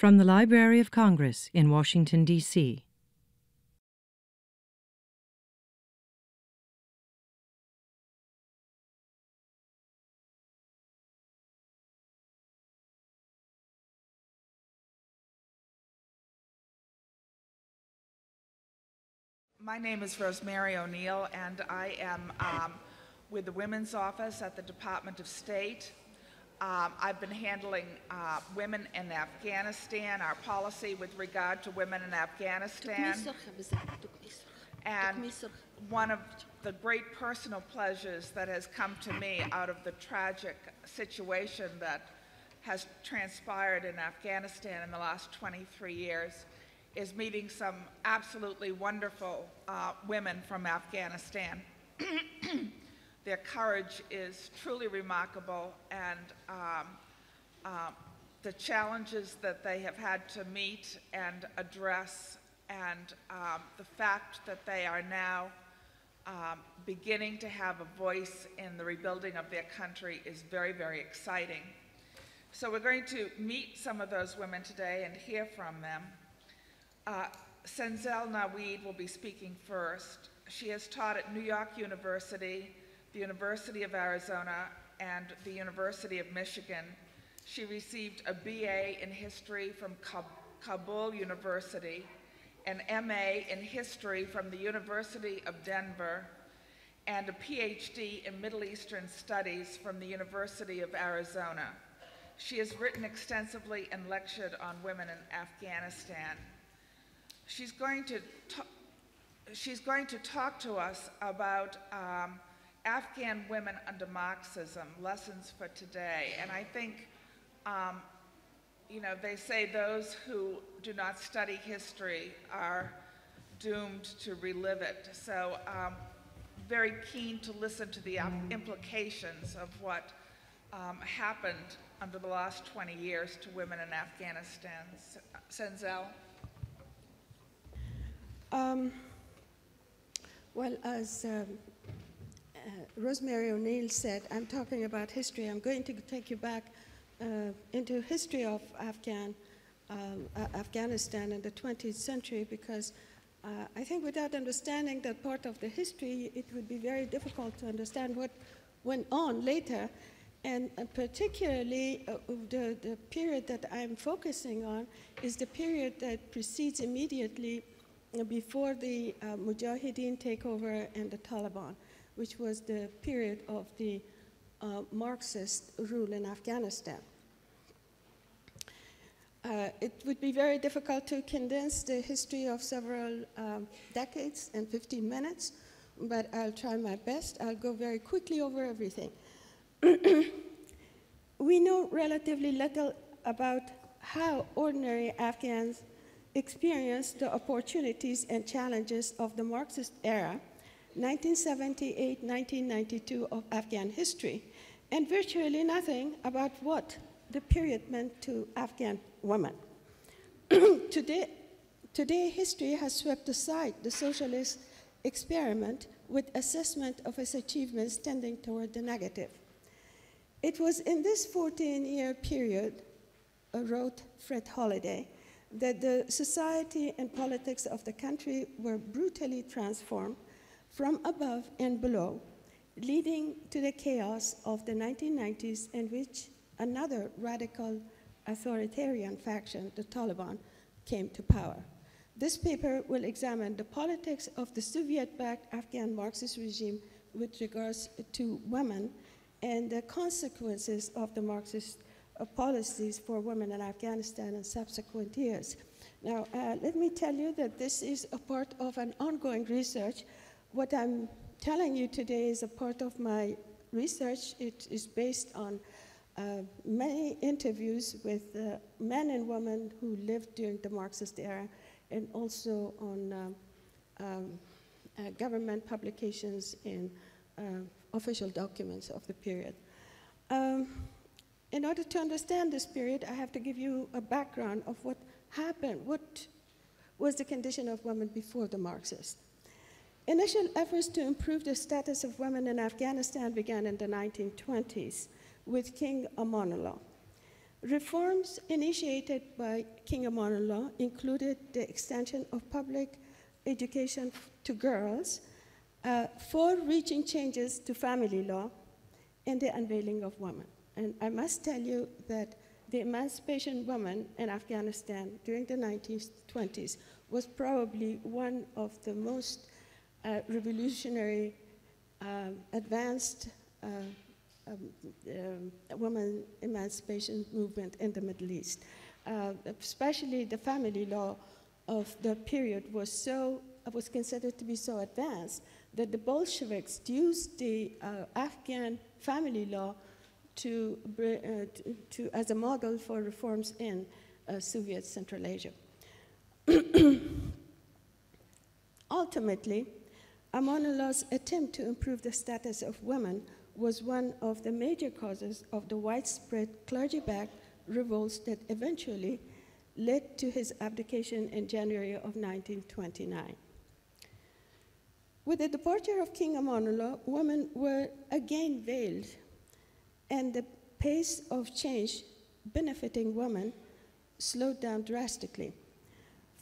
From the Library of Congress in Washington, D.C. My name is Rosemary O'Neill, and I am um, with the Women's Office at the Department of State. Um, I've been handling uh, women in Afghanistan, our policy with regard to women in Afghanistan. And one of the great personal pleasures that has come to me out of the tragic situation that has transpired in Afghanistan in the last 23 years is meeting some absolutely wonderful uh, women from Afghanistan. Their courage is truly remarkable, and um, uh, the challenges that they have had to meet and address, and um, the fact that they are now um, beginning to have a voice in the rebuilding of their country is very, very exciting. So we're going to meet some of those women today and hear from them. Uh, Senzil Nawid will be speaking first. She has taught at New York University, the University of Arizona, and the University of Michigan. She received a BA in history from Kabul University, an MA in history from the University of Denver, and a PhD in Middle Eastern Studies from the University of Arizona. She has written extensively and lectured on women in Afghanistan. She's going to, she's going to talk to us about um, Afghan women under Marxism, lessons for today. And I think, um, you know, they say those who do not study history are doomed to relive it. So um, very keen to listen to the implications of what um, happened under the last 20 years to women in Afghanistan. Senzil? Um, well, as um, uh, Rosemary O'Neill said, I'm talking about history. I'm going to take you back uh, into history of Afghan, uh, Afghanistan in the 20th century because uh, I think without understanding that part of the history, it would be very difficult to understand what went on later. And uh, particularly, uh, the, the period that I'm focusing on is the period that precedes immediately before the Mujahideen takeover and the Taliban, which was the period of the uh, Marxist rule in Afghanistan. Uh, it would be very difficult to condense the history of several um, decades in 15 minutes, but I'll try my best. I'll go very quickly over everything. we know relatively little about how ordinary Afghans experienced the opportunities and challenges of the Marxist era, 1978-1992 of Afghan history, and virtually nothing about what the period meant to Afghan women. today, today, history has swept aside the socialist experiment with assessment of its achievements tending toward the negative. It was in this 14-year period, uh, wrote Fred Halliday, that the society and politics of the country were brutally transformed from above and below, leading to the chaos of the 1990s in which another radical authoritarian faction, the Taliban, came to power. This paper will examine the politics of the Soviet-backed Afghan Marxist regime with regards to women and the consequences of the Marxist policies for women in Afghanistan in subsequent years. Now, uh, let me tell you that this is a part of an ongoing research. What I'm telling you today is a part of my research. It is based on uh, many interviews with uh, men and women who lived during the Marxist era and also on um, um, uh, government publications and uh, official documents of the period. Um, in order to understand this period, I have to give you a background of what happened, what was the condition of women before the Marxists. Initial efforts to improve the status of women in Afghanistan began in the 1920s with King Amanullah. Reforms initiated by King Amanullah included the extension of public education to girls, uh, far-reaching changes to family law, and the unveiling of women. And I must tell you that the emancipation of women in Afghanistan during the 1920s was probably one of the most uh, revolutionary, um, advanced uh, um, um, emancipation movement in the Middle East. Uh, especially the family law of the period was so was considered to be so advanced that the Bolsheviks used the uh, Afghan family law to, uh, to, to, as a model for reforms in Soviet Central Asia. Ultimately, Amanullah's attempt to improve the status of women was one of the major causes of the widespread clergy-backed revolts that eventually led to his abdication in January of 1929. With the departure of King Amanullah, women were again veiled, and the pace of change benefiting women slowed down drastically.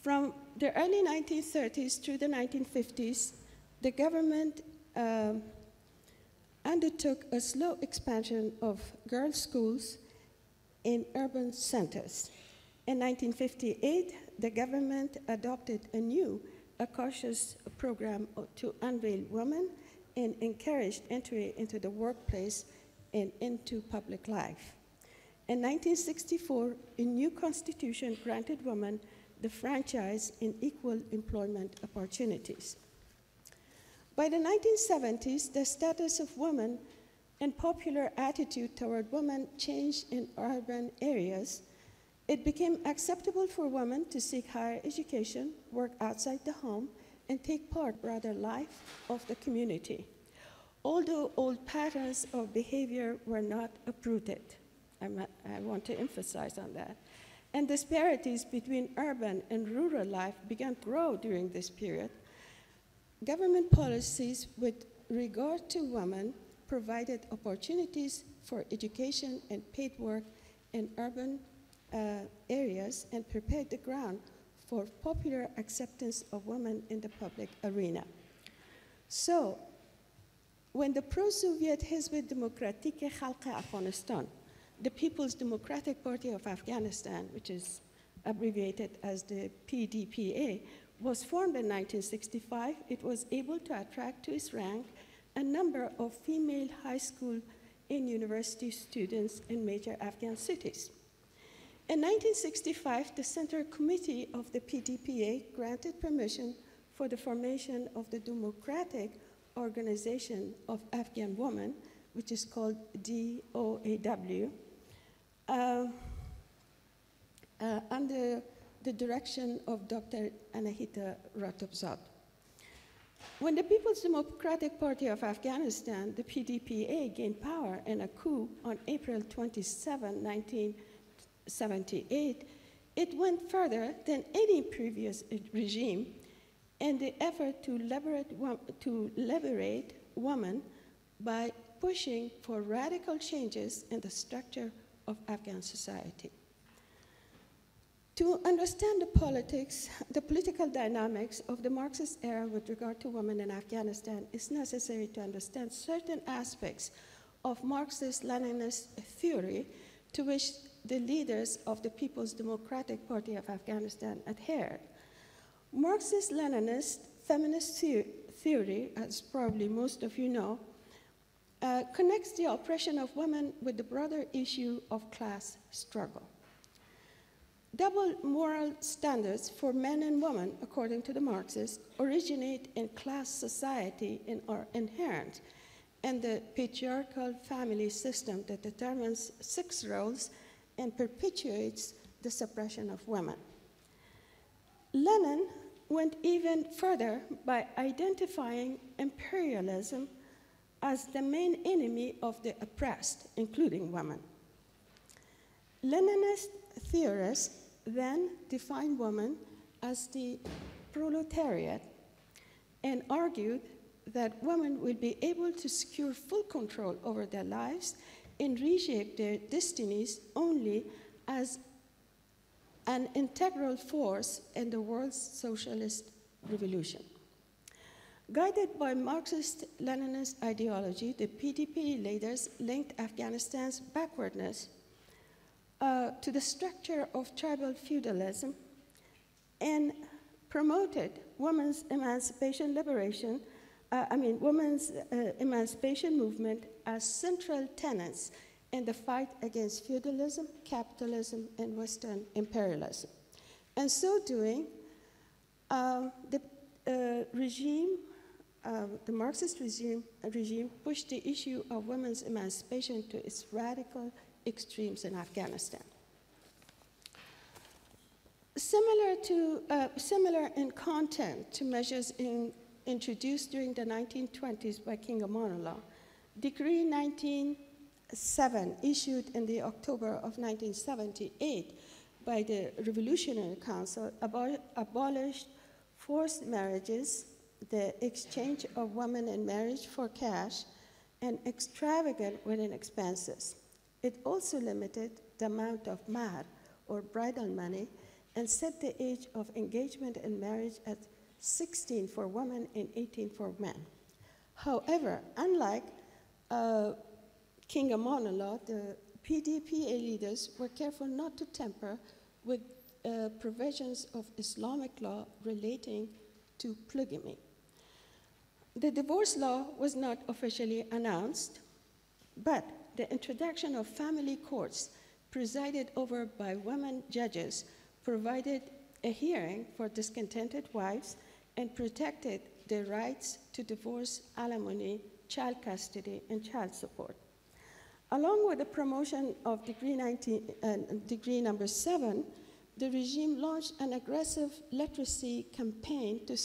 From the early 1930s through the 1950s, the government um, undertook a slow expansion of girls' schools in urban centers. In 1958, the government adopted a new, a cautious program to unveil women and encouraged entry into the workplace and into public life. In 1964, a new constitution granted women the franchise in equal employment opportunities. By the 1970s, the status of women and popular attitude toward women changed in urban areas. It became acceptable for women to seek higher education, work outside the home, and take part broader life of the community. Although old patterns of behavior were not uprooted, I want to emphasize on that. And disparities between urban and rural life began to grow during this period, Government policies with regard to women provided opportunities for education and paid work in urban uh, areas and prepared the ground for popular acceptance of women in the public arena. So, when the pro-Soviet Hizb Demokratik Khalq Afghanistan, the People's Democratic Party of Afghanistan, which is abbreviated as the PDPA, was formed in 1965, it was able to attract to its rank a number of female high school and university students in major Afghan cities. In 1965, the Center Committee of the PDPA granted permission for the formation of the Democratic Organization of Afghan Women, which is called DOAW, uh, uh, under the direction of Dr. Anahita Ratebzad. When the People's Democratic Party of Afghanistan, the PDPA, gained power in a coup on April 27, 1978, it went further than any previous regime in the effort to liberate, to liberate women by pushing for radical changes in the structure of Afghan society. To understand the politics, the political dynamics of the Marxist era with regard to women in Afghanistan, it's necessary to understand certain aspects of Marxist-Leninist theory to which the leaders of the People's Democratic Party of Afghanistan adhered. Marxist-Leninist feminist theory, as probably most of you know, uh, connects the oppression of women with the broader issue of class struggle. Double moral standards for men and women, according to the Marxists, originate in class society and are inherent in the patriarchal family system that determines sex roles and perpetuates the suppression of women. Lenin went even further by identifying imperialism as the main enemy of the oppressed, including women. Leninist theorists then defined women as the proletariat and argued that women will be able to secure full control over their lives and reshape their destinies only as an integral force in the world's socialist revolution. Guided by Marxist Leninist ideology, the PDP leaders linked Afghanistan's backwardness uh, to the structure of tribal feudalism and promoted women's emancipation liberation, uh, I mean, women's uh, emancipation movement as central tenets in the fight against feudalism, capitalism, and Western imperialism. And so doing, uh, the uh, regime, uh, the Marxist regime, regime pushed the issue of women's emancipation to its radical extremes in Afghanistan. Similar, to, uh, similar in content to measures in, introduced during the 1920s by King Amanullah, Decree 197 issued in the October of 1978 by the Revolutionary Council abo abolished forced marriages, the exchange of women in marriage for cash, and extravagant wedding expenses. It also limited the amount of mahr, or bridal money, and set the age of engagement and marriage at 16 for women and 18 for men. However, unlike uh, King Amanullah, the PDPA leaders were careful not to tamper with uh, provisions of Islamic law relating to polygamy. The divorce law was not officially announced, but the introduction of family courts presided over by women judges provided a hearing for discontented wives and protected their rights to divorce, alimony, child custody, and child support. Along with the promotion of degree, 19, uh, degree number seven, the regime launched an aggressive literacy campaign to,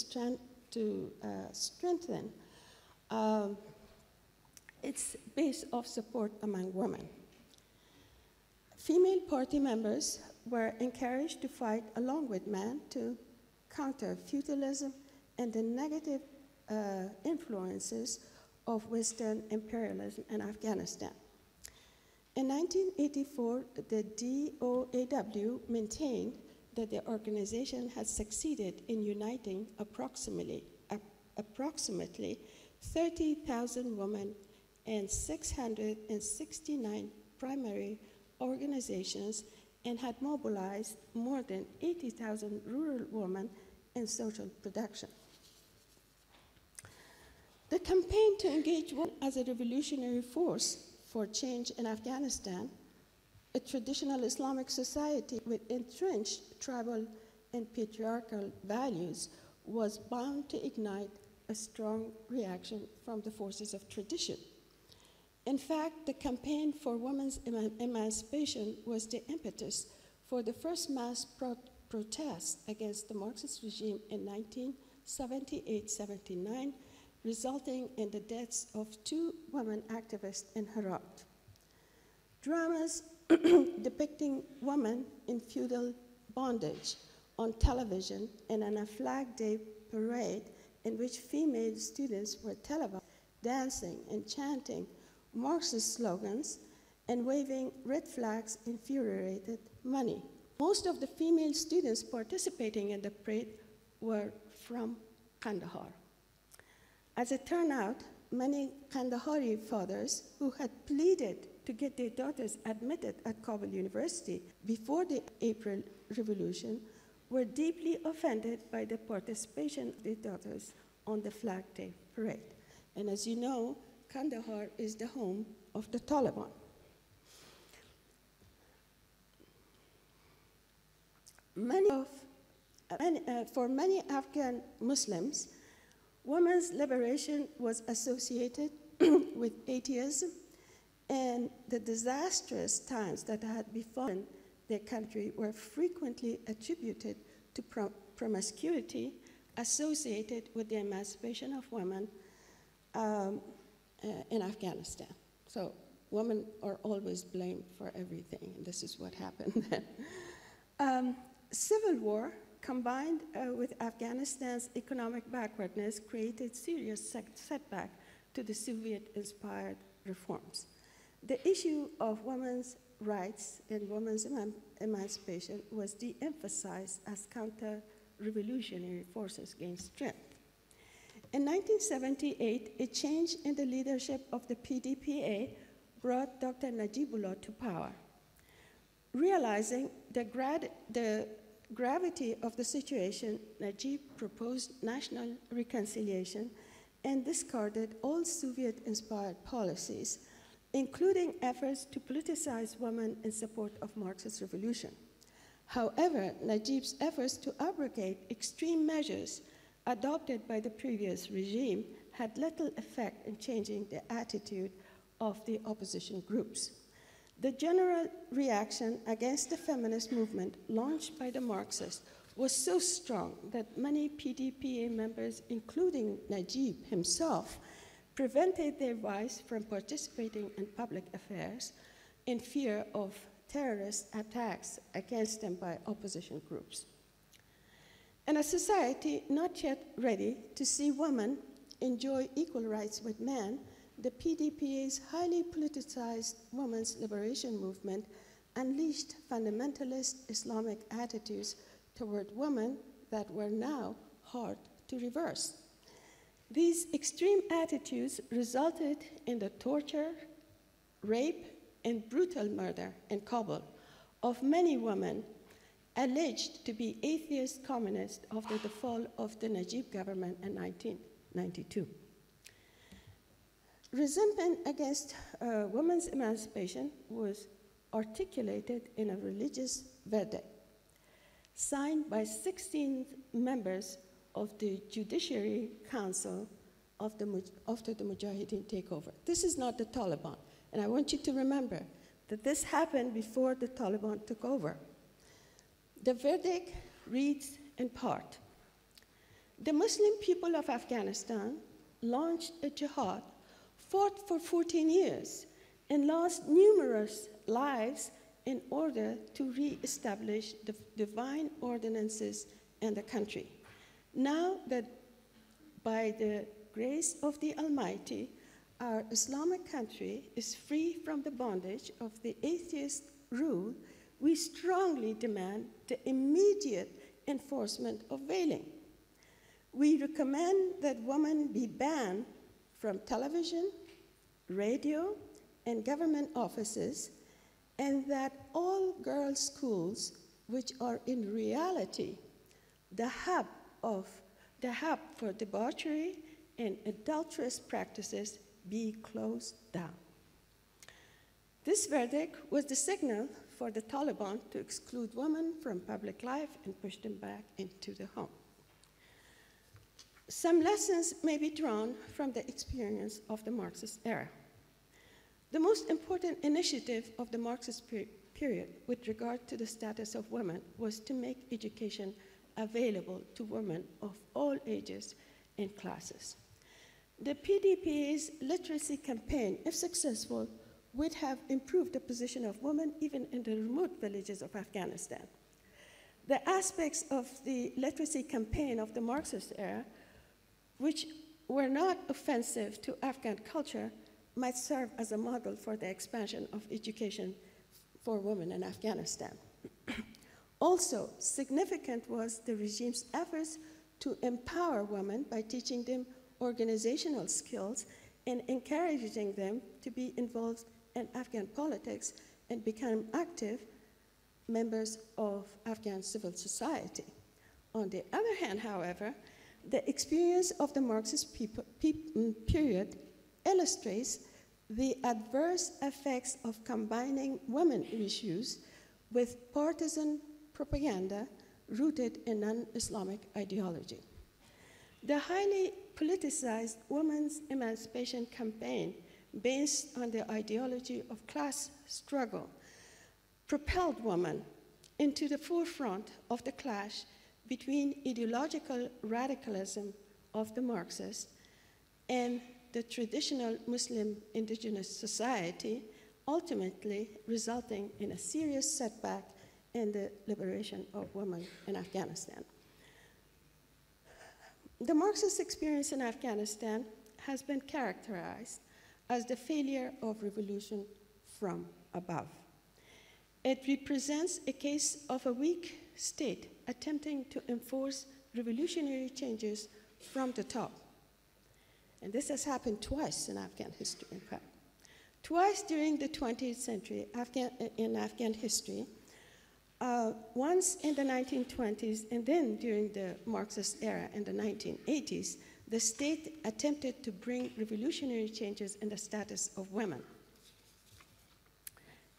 to uh, strengthen um, its base of support among women. Female party members were encouraged to fight along with men to counter feudalism and the negative uh, influences of Western imperialism in Afghanistan. In 1984, the DOAW maintained that the organization had succeeded in uniting approximately, approximately 30,000 women and 669 primary organizations and had mobilized more than 80,000 rural women in social production. The campaign to engage women as a revolutionary force for change in Afghanistan, a traditional Islamic society with entrenched tribal and patriarchal values, was bound to ignite a strong reaction from the forces of tradition. In fact, the campaign for women's emancipation was the impetus for the first mass pro protest against the Marxist regime in 1978 79, resulting in the deaths of two women activists in Herat. Dramas depicting women in feudal bondage on television and on a Flag Day parade in which female students were televised dancing and chanting Marxist slogans, and waving red flags infuriated many. Most of the female students participating in the parade were from Kandahar. As it turned out, many Kandahari fathers who had pleaded to get their daughters admitted at Kabul University before the April Revolution were deeply offended by the participation of their daughters on the Flag Day parade. And as you know, Kandahar is the home of the Taliban. Many of, uh, for many Afghan Muslims, women's liberation was associated with atheism and the disastrous times that had befallen their country were frequently attributed to pro promiscuity associated with the emancipation of women um, uh, in Afghanistan. So women are always blamed for everything, and this is what happened then. um, civil war combined uh, with Afghanistan's economic backwardness created serious setback to the Soviet-inspired reforms. The issue of women's rights and women's eman- emancipation was de emphasized as counter revolutionary forces gained strength. In 1978, a change in the leadership of the PDPA brought Dr. Najibullah to power. Realizing the, grad- the gravity of the situation, Najib proposed national reconciliation and discarded all Soviet inspired policies, including efforts to politicize women in support of Marxist revolution. However, Najib's efforts to abrogate extreme measures adopted by the previous regime had little effect in changing the attitude of the opposition groups. The general reaction against the feminist movement launched by the Marxists was so strong that many PDPA members, including Najib himself, prevented their wives from participating in public affairs in fear of terrorist attacks against them by opposition groups. In a society not yet ready to see women enjoy equal rights with men, the PDPA's highly politicized women's liberation movement unleashed fundamentalist Islamic attitudes toward women that were now hard to reverse. These extreme attitudes resulted in the torture, rape, and brutal murder in Kabul of many women alleged to be atheist communist after the fall of the Najib government in 1992. Resentment against uh, women's emancipation was articulated in a religious verdict signed by 16 members of the Judiciary Council of the, after the Mujahideen takeover. This is not the Taliban. And I want you to remember that this happened before the Taliban took over. The verdict reads in part The Muslim people of Afghanistan launched a jihad, fought for 14 years, and lost numerous lives in order to re-establish the divine ordinances in the country. Now that by the grace of the Almighty, our Islamic country is free from the bondage of the atheist rule, we strongly demand the immediate enforcement of veiling. We recommend that women be banned from television, radio, and government offices and that all girls' schools, which are in reality the hub of the hub for debauchery and adulterous practices, be closed down. This verdict was the signal for the Taliban to exclude women from public life and push them back into the home. Some lessons may be drawn from the experience of the Marxist era. The most important initiative of the Marxist per period with regard to the status of women was to make education available to women of all ages and classes. The PDP's literacy campaign, if successful, would have improved the position of women even in the remote villages of Afghanistan. The aspects of the literacy campaign of the Marxist era, which were not offensive to Afghan culture, might serve as a model for the expansion of education for women in Afghanistan. also, significant was the regime's efforts to empower women by teaching them organizational skills and encouraging them to be involved in Afghan politics and become active members of Afghan civil society. On the other hand, however, the experience of the Marxist people, mm, period illustrates the adverse effects of combining women issues with partisan propaganda rooted in non Islamic ideology. The highly politicized women's emancipation campaign, based on the ideology of class struggle, propelled women into the forefront of the clash between ideological radicalism of the Marxists and the traditional Muslim indigenous society, ultimately resulting in a serious setback in the liberation of women in Afghanistan. The Marxist experience in Afghanistan has been characterized as the failure of revolution from above. It represents a case of a weak state attempting to enforce revolutionary changes from the top. And this has happened twice in Afghan history, in fact. Twice during the 20th century Afghan, in Afghan history, uh, once in the 1920s and then during the Marxist era in the 1980s, the state attempted to bring revolutionary changes in the status of women.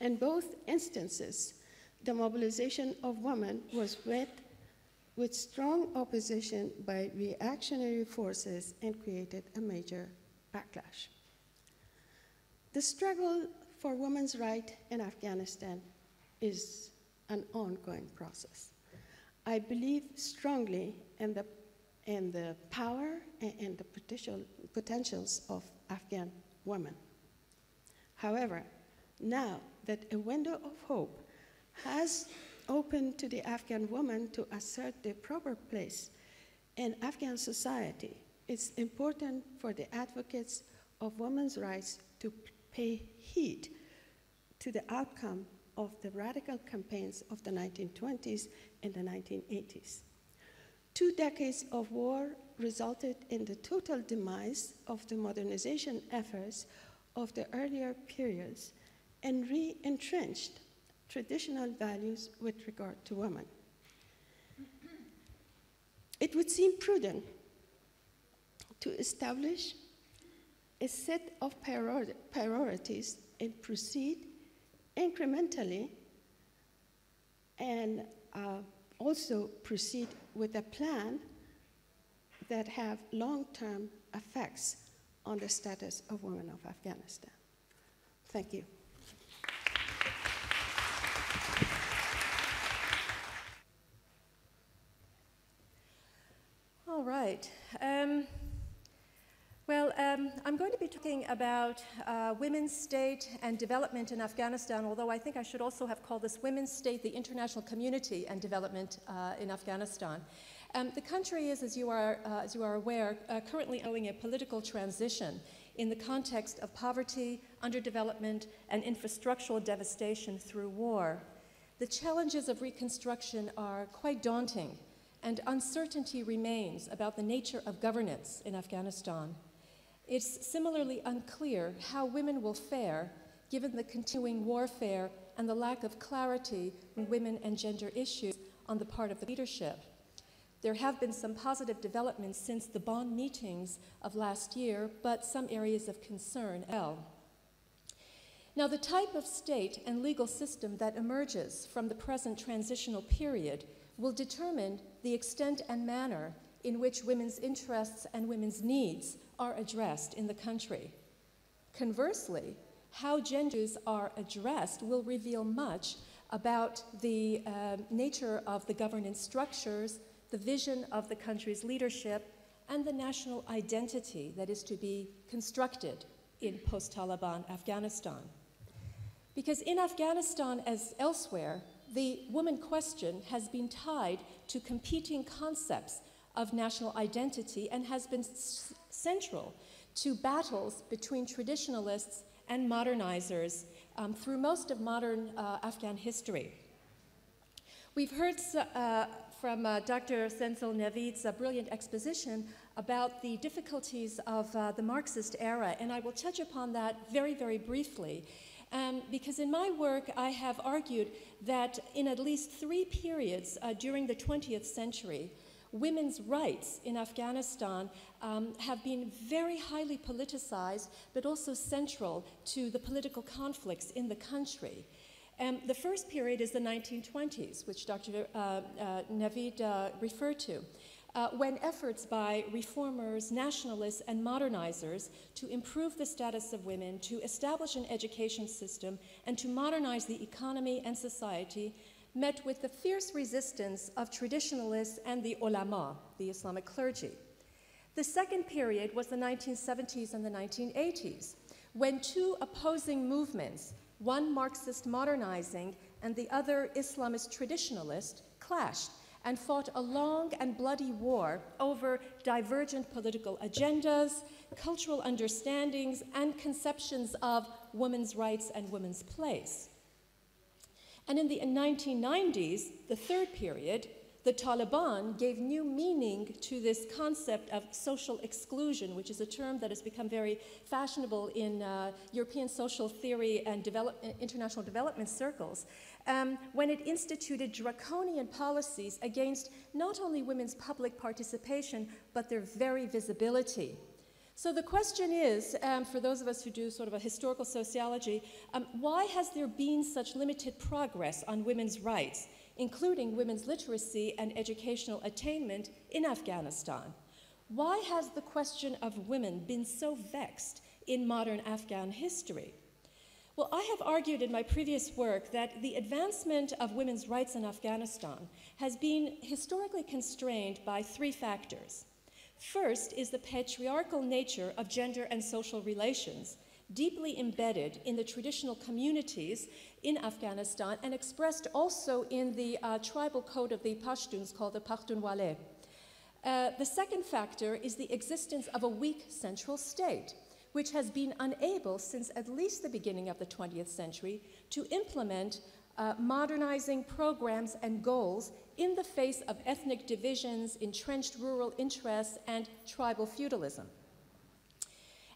In both instances, the mobilization of women was met with strong opposition by reactionary forces and created a major backlash. The struggle for women's rights in Afghanistan is an ongoing process. I believe strongly in the, in the power and, and the potential, potentials of Afghan women. However, now that a window of hope has opened to the Afghan woman to assert their proper place in Afghan society, it's important for the advocates of women's rights to pay heed to the outcome of the radical campaigns of the 1920s and the 1980s. Two decades of war resulted in the total demise of the modernization efforts of the earlier periods and re entrenched traditional values with regard to women. It would seem prudent to establish a set of priorities and proceed incrementally and uh, also proceed with a plan that have long-term effects on the status of women of Afghanistan. Thank you. All right. Um, well, um, I'm going to be talking about uh, women's state and development in Afghanistan, although I think I should also have called this women's state, the international community and development uh, in Afghanistan. Um, the country is, as you are, uh, as you are aware, uh, currently owing a political transition in the context of poverty, underdevelopment, and infrastructural devastation through war. The challenges of reconstruction are quite daunting, and uncertainty remains about the nature of governance in Afghanistan. It's similarly unclear how women will fare given the continuing warfare and the lack of clarity on women and gender issues on the part of the leadership. There have been some positive developments since the Bonn meetings of last year, but some areas of concern L. Now, the type of state and legal system that emerges from the present transitional period will determine the extent and manner in which women's interests and women's needs are addressed in the country. Conversely, how genders are addressed will reveal much about the uh, nature of the governance structures, the vision of the country's leadership, and the national identity that is to be constructed in post Taliban Afghanistan. Because in Afghanistan, as elsewhere, the woman question has been tied to competing concepts of national identity and has been central to battles between traditionalists and modernizers um, through most of modern uh, Afghan history. We've heard uh, from uh, Dr. Senzil Nawid's uh, brilliant exposition about the difficulties of uh, the Marxist era, and I will touch upon that very, very briefly. Um, because in my work, I have argued that in at least three periods uh, during the 20th century, women's rights in Afghanistan um, have been very highly politicized, but also central to the political conflicts in the country. Um, the first period is the 1920s, which Dr. Uh, uh, Nawid uh, referred to. Uh, when efforts by reformers, nationalists, and modernizers to improve the status of women, to establish an education system, and to modernize the economy and society met with the fierce resistance of traditionalists and the ulama, the Islamic clergy. The second period was the 1970s and the 1980s, when two opposing movements, one Marxist modernizing and the other Islamist traditionalist, clashed and fought a long and bloody war over divergent political agendas, cultural understandings, and conceptions of women's rights and women's place. And in the 1990s, the third period, the Taliban gave new meaning to this concept of social exclusion, which is a term that has become very fashionable in uh, European social theory and develop, international development circles, um, when it instituted draconian policies against not only women's public participation, but their very visibility. So the question is, um, for those of us who do sort of a historical sociology, um, why has there been such limited progress on women's rights, including women's literacy and educational attainment in Afghanistan? Why has the question of women been so vexed in modern Afghan history? Well, I have argued in my previous work that the advancement of women's rights in Afghanistan has been historically constrained by three factors. First is the patriarchal nature of gender and social relations, deeply embedded in the traditional communities in Afghanistan and expressed also in the uh, tribal code of the Pashtuns called the Pakhtunwali. Uh, the second factor is the existence of a weak central state, which has been unable since at least the beginning of the 20th century to implement uh, modernizing programs and goals in the face of ethnic divisions, entrenched rural interests, and tribal feudalism.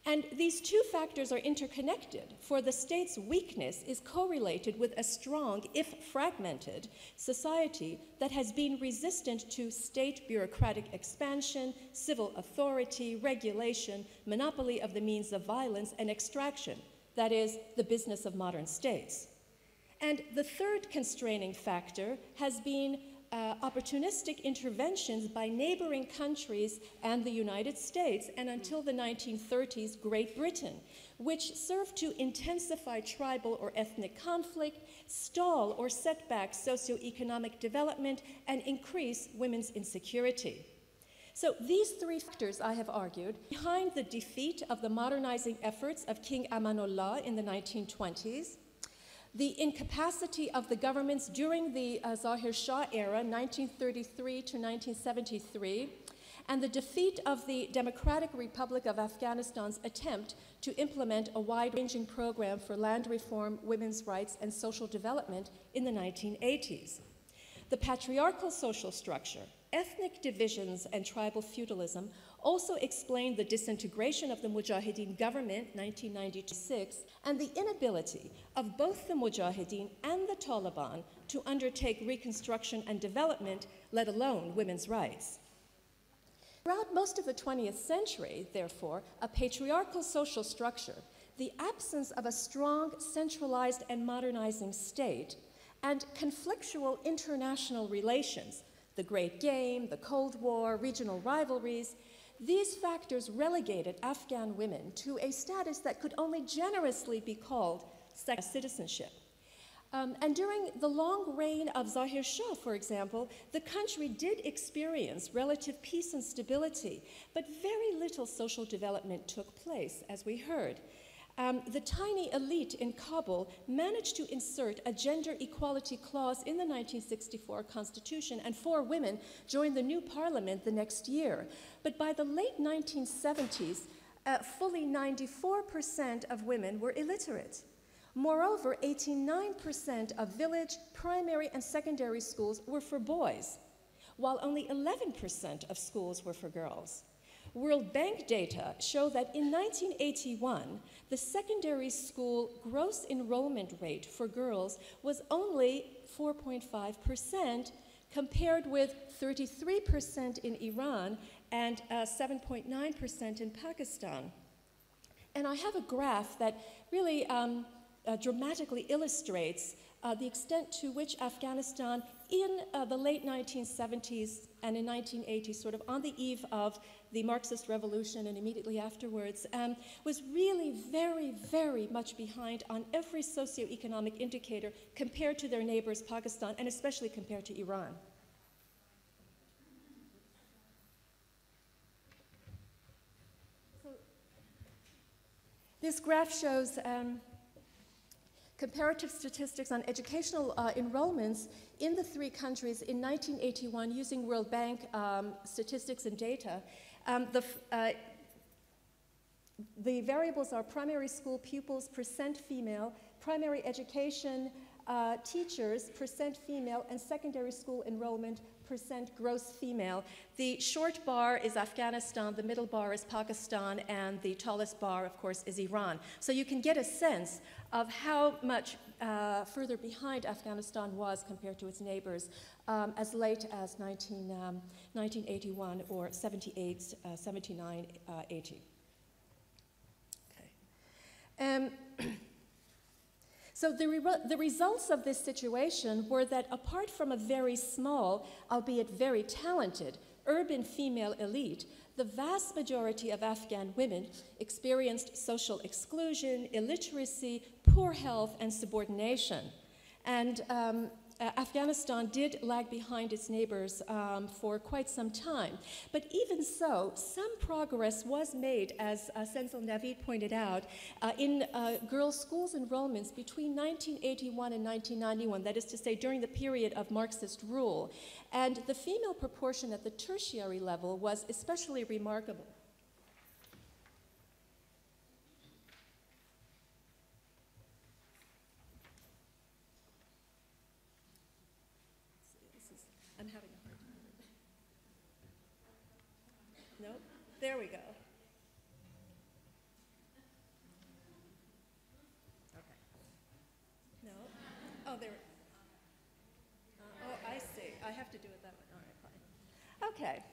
And these two factors are interconnected, for the state's weakness is correlated with a strong, if fragmented, society that has been resistant to state bureaucratic expansion, civil authority, regulation, monopoly of the means of violence, and extraction, that is, the business of modern states. And the third constraining factor has been uh, opportunistic interventions by neighboring countries and the United States, and until the 1930s, Great Britain, which served to intensify tribal or ethnic conflict, stall or set back socioeconomic development, and increase women's insecurity. So, these three factors, I have argued, behind the defeat of the modernizing efforts of King Amanullah in the 1920s, the incapacity of the governments during the uh, Zahir Shah era, 1933 to 1973, and the defeat of the Democratic Republic of Afghanistan's attempt to implement a wide ranging program for land reform, women's rights, and social development in the 1980s. The patriarchal social structure, ethnic divisions, and tribal feudalism also explained the disintegration of the Mujahideen government, 1996, and the inability of both the Mujahideen and the Taliban to undertake reconstruction and development, let alone women's rights. Throughout most of the 20th century, therefore, a patriarchal social structure, the absence of a strong, centralized, and modernizing state, and conflictual international relations, the Great Game, the Cold War, regional rivalries, these factors relegated Afghan women to a status that could only generously be called citizenship. Um, and during the long reign of Zahir Shah, for example, the country did experience relative peace and stability, but very little social development took place, as we heard um, the tiny elite in Kabul managed to insert a gender equality clause in the 1964 Constitution, and four women joined the new parliament the next year. But by the late 1970s, uh, fully 94% of women were illiterate. Moreover, 89% of village, primary, and secondary schools were for boys, while only 11% of schools were for girls. World Bank data show that in 1981, the secondary school gross enrollment rate for girls was only 4.5%, compared with 33% in Iran and 7.9% uh, in Pakistan. And I have a graph that really um, uh, dramatically illustrates uh, the extent to which Afghanistan, in uh, the late 1970s and in 1980s, sort of on the eve of the Marxist revolution and immediately afterwards, um, was really very, very much behind on every socioeconomic indicator compared to their neighbors, Pakistan, and especially compared to Iran. this graph shows um, comparative statistics on educational uh, enrollments in the three countries in 1981 using World Bank um, statistics and data. Um, the, uh, the variables are primary school pupils, percent female, primary education, uh, teachers, percent female, and secondary school enrollment, percent gross female. The short bar is Afghanistan, the middle bar is Pakistan, and the tallest bar, of course, is Iran. So you can get a sense of how much uh, further behind Afghanistan was compared to its neighbors um, as late as 19, um, 1981 or 78, uh, 79, uh, 80. Okay. Um, So the, re the, results of this situation were that apart from a very small, albeit very talented, urban female elite, the vast majority of Afghan women experienced social exclusion, illiteracy, poor health, and subordination. And um, Afghanistan did lag behind its neighbors um, for quite some time. But even so, some progress was made, as uh, Senzil Nawid pointed out, uh, in uh, girls' schools enrollments between 1981 and 1991, that is to say, during the period of Marxist rule. And the female proportion at the tertiary level was especially remarkable. There we go. Okay. No? Oh, there. Uh, oh, I see. I have to do it that way. All right, fine. Okay.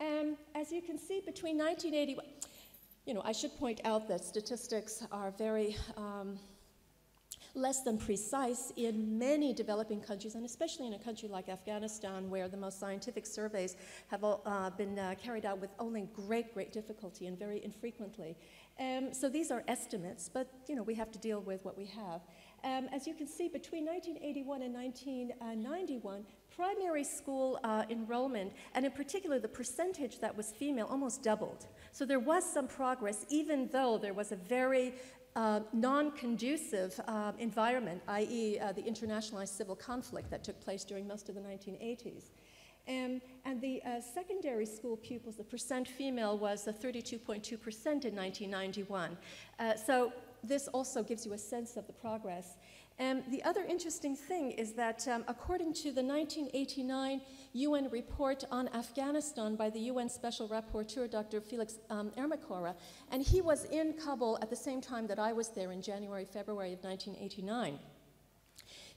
Um, as you can between 1980, you know, I should point out that statistics are very um, less than precise in many developing countries, and especially in a country like Afghanistan, where the most scientific surveys have uh, been uh, carried out with only great, great difficulty and very infrequently. Um, so these are estimates, but you know we have to deal with what we have. Um, as you can see, between 1981 and 1991, primary school uh, enrollment, and in particular the percentage that was female, almost doubled. So there was some progress, even though there was a very uh, non-conducive uh, environment, i.e. Uh, the internationalized civil conflict that took place during most of the 1980s. Um, and the uh, secondary school pupils, the percent female was 32.2% in 1991. Uh, so this also gives you a sense of the progress. And the other interesting thing is that um, according to the 1989 UN report on Afghanistan by the UN Special Rapporteur, Dr. Felix um, and he was in Kabul at the same time that I was there in January, February of 1989.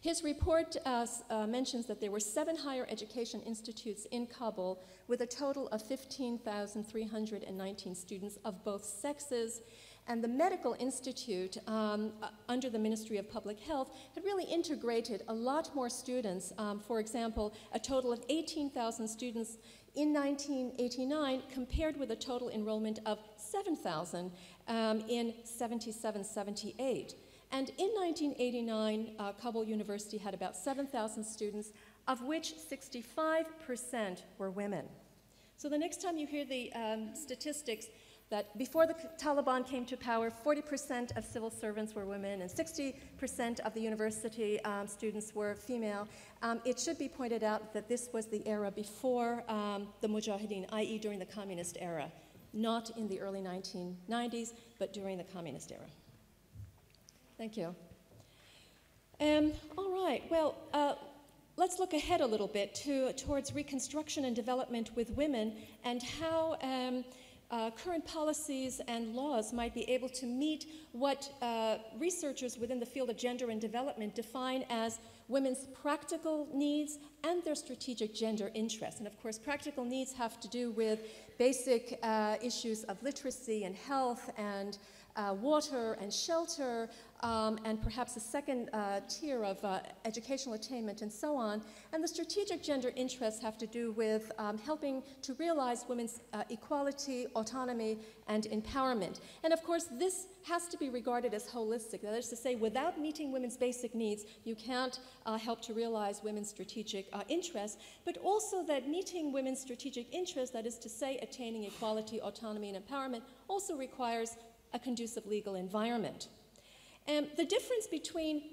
His report uh, uh, mentions that there were seven higher education institutes in Kabul with a total of 15,319 students of both sexes and the Medical Institute, um, uh, under the Ministry of Public Health, had really integrated a lot more students. Um, for example, a total of 18,000 students in 1989 compared with a total enrollment of 7,000 um, in 77 78. And in 1989, uh, Kabul University had about 7,000 students, of which 65% were women. So the next time you hear the um, statistics, that before the Taliban came to power, 40% of civil servants were women and 60% of the university um, students were female. Um, it should be pointed out that this was the era before um, the Mujahideen, i.e., during the communist era, not in the early 1990s, but during the communist era. Thank you. Um, all right, well, uh, let's look ahead a little bit to, towards reconstruction and development with women and how um, uh, current policies and laws might be able to meet what uh, researchers within the field of gender and development define as women's practical needs and their strategic gender interests. And of course, practical needs have to do with basic uh, issues of literacy and health and uh, water and shelter, um, and perhaps a second uh, tier of uh, educational attainment and so on. And the strategic gender interests have to do with um, helping to realize women's uh, equality, autonomy, and empowerment. And of course, this has to be regarded as holistic. That is to say, without meeting women's basic needs, you can't uh, help to realize women's strategic interests, but also that meeting women's strategic interests, that is to say, attaining equality, autonomy, and empowerment, also requires a conducive legal environment. And the difference between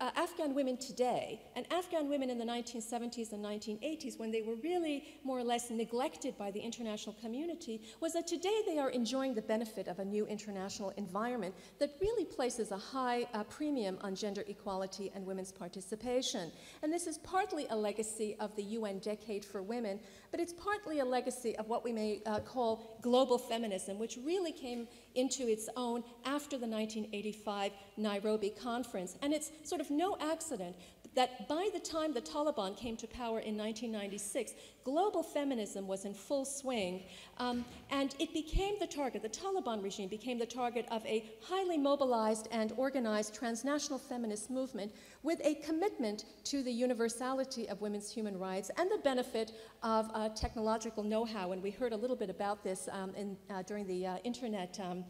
uh, Afghan women today and Afghan women in the 1970s and 1980s, when they were really more or less neglected by the international community, was that today they are enjoying the benefit of a new international environment that really places a high uh, premium on gender equality and women's participation. And this is partly a legacy of the UN Decade for Women, but it's partly a legacy of what we may uh, call global feminism, which really came into its own after the 1985 Nairobi conference. And it's sort of no accident that by the time the Taliban came to power in 1996, global feminism was in full swing, um, and it became the target, the Taliban regime became the target of a highly mobilized and organized transnational feminist movement with a commitment to the universality of women's human rights and the benefit of uh, technological know how. And we heard a little bit about this um, in, uh, during the uh, internet um,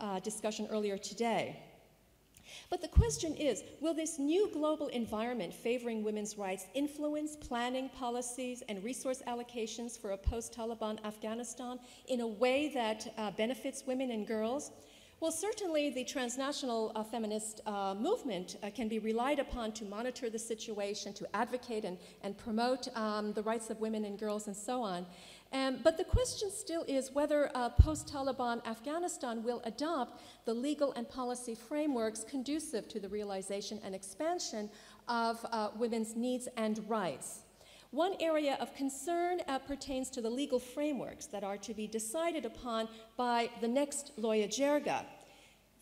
uh, discussion earlier today. But the question is will this new global environment favoring women's rights influence planning policies and resource allocations for a post Taliban Afghanistan in a way that uh, benefits women and girls? Well, certainly the transnational uh, feminist uh, movement uh, can be relied upon to monitor the situation, to advocate and, and promote um, the rights of women and girls, and so on. Um, but the question still is whether uh, post Taliban Afghanistan will adopt the legal and policy frameworks conducive to the realization and expansion of uh, women's needs and rights. One area of concern uh, pertains to the legal frameworks that are to be decided upon by the next Loya Jirga.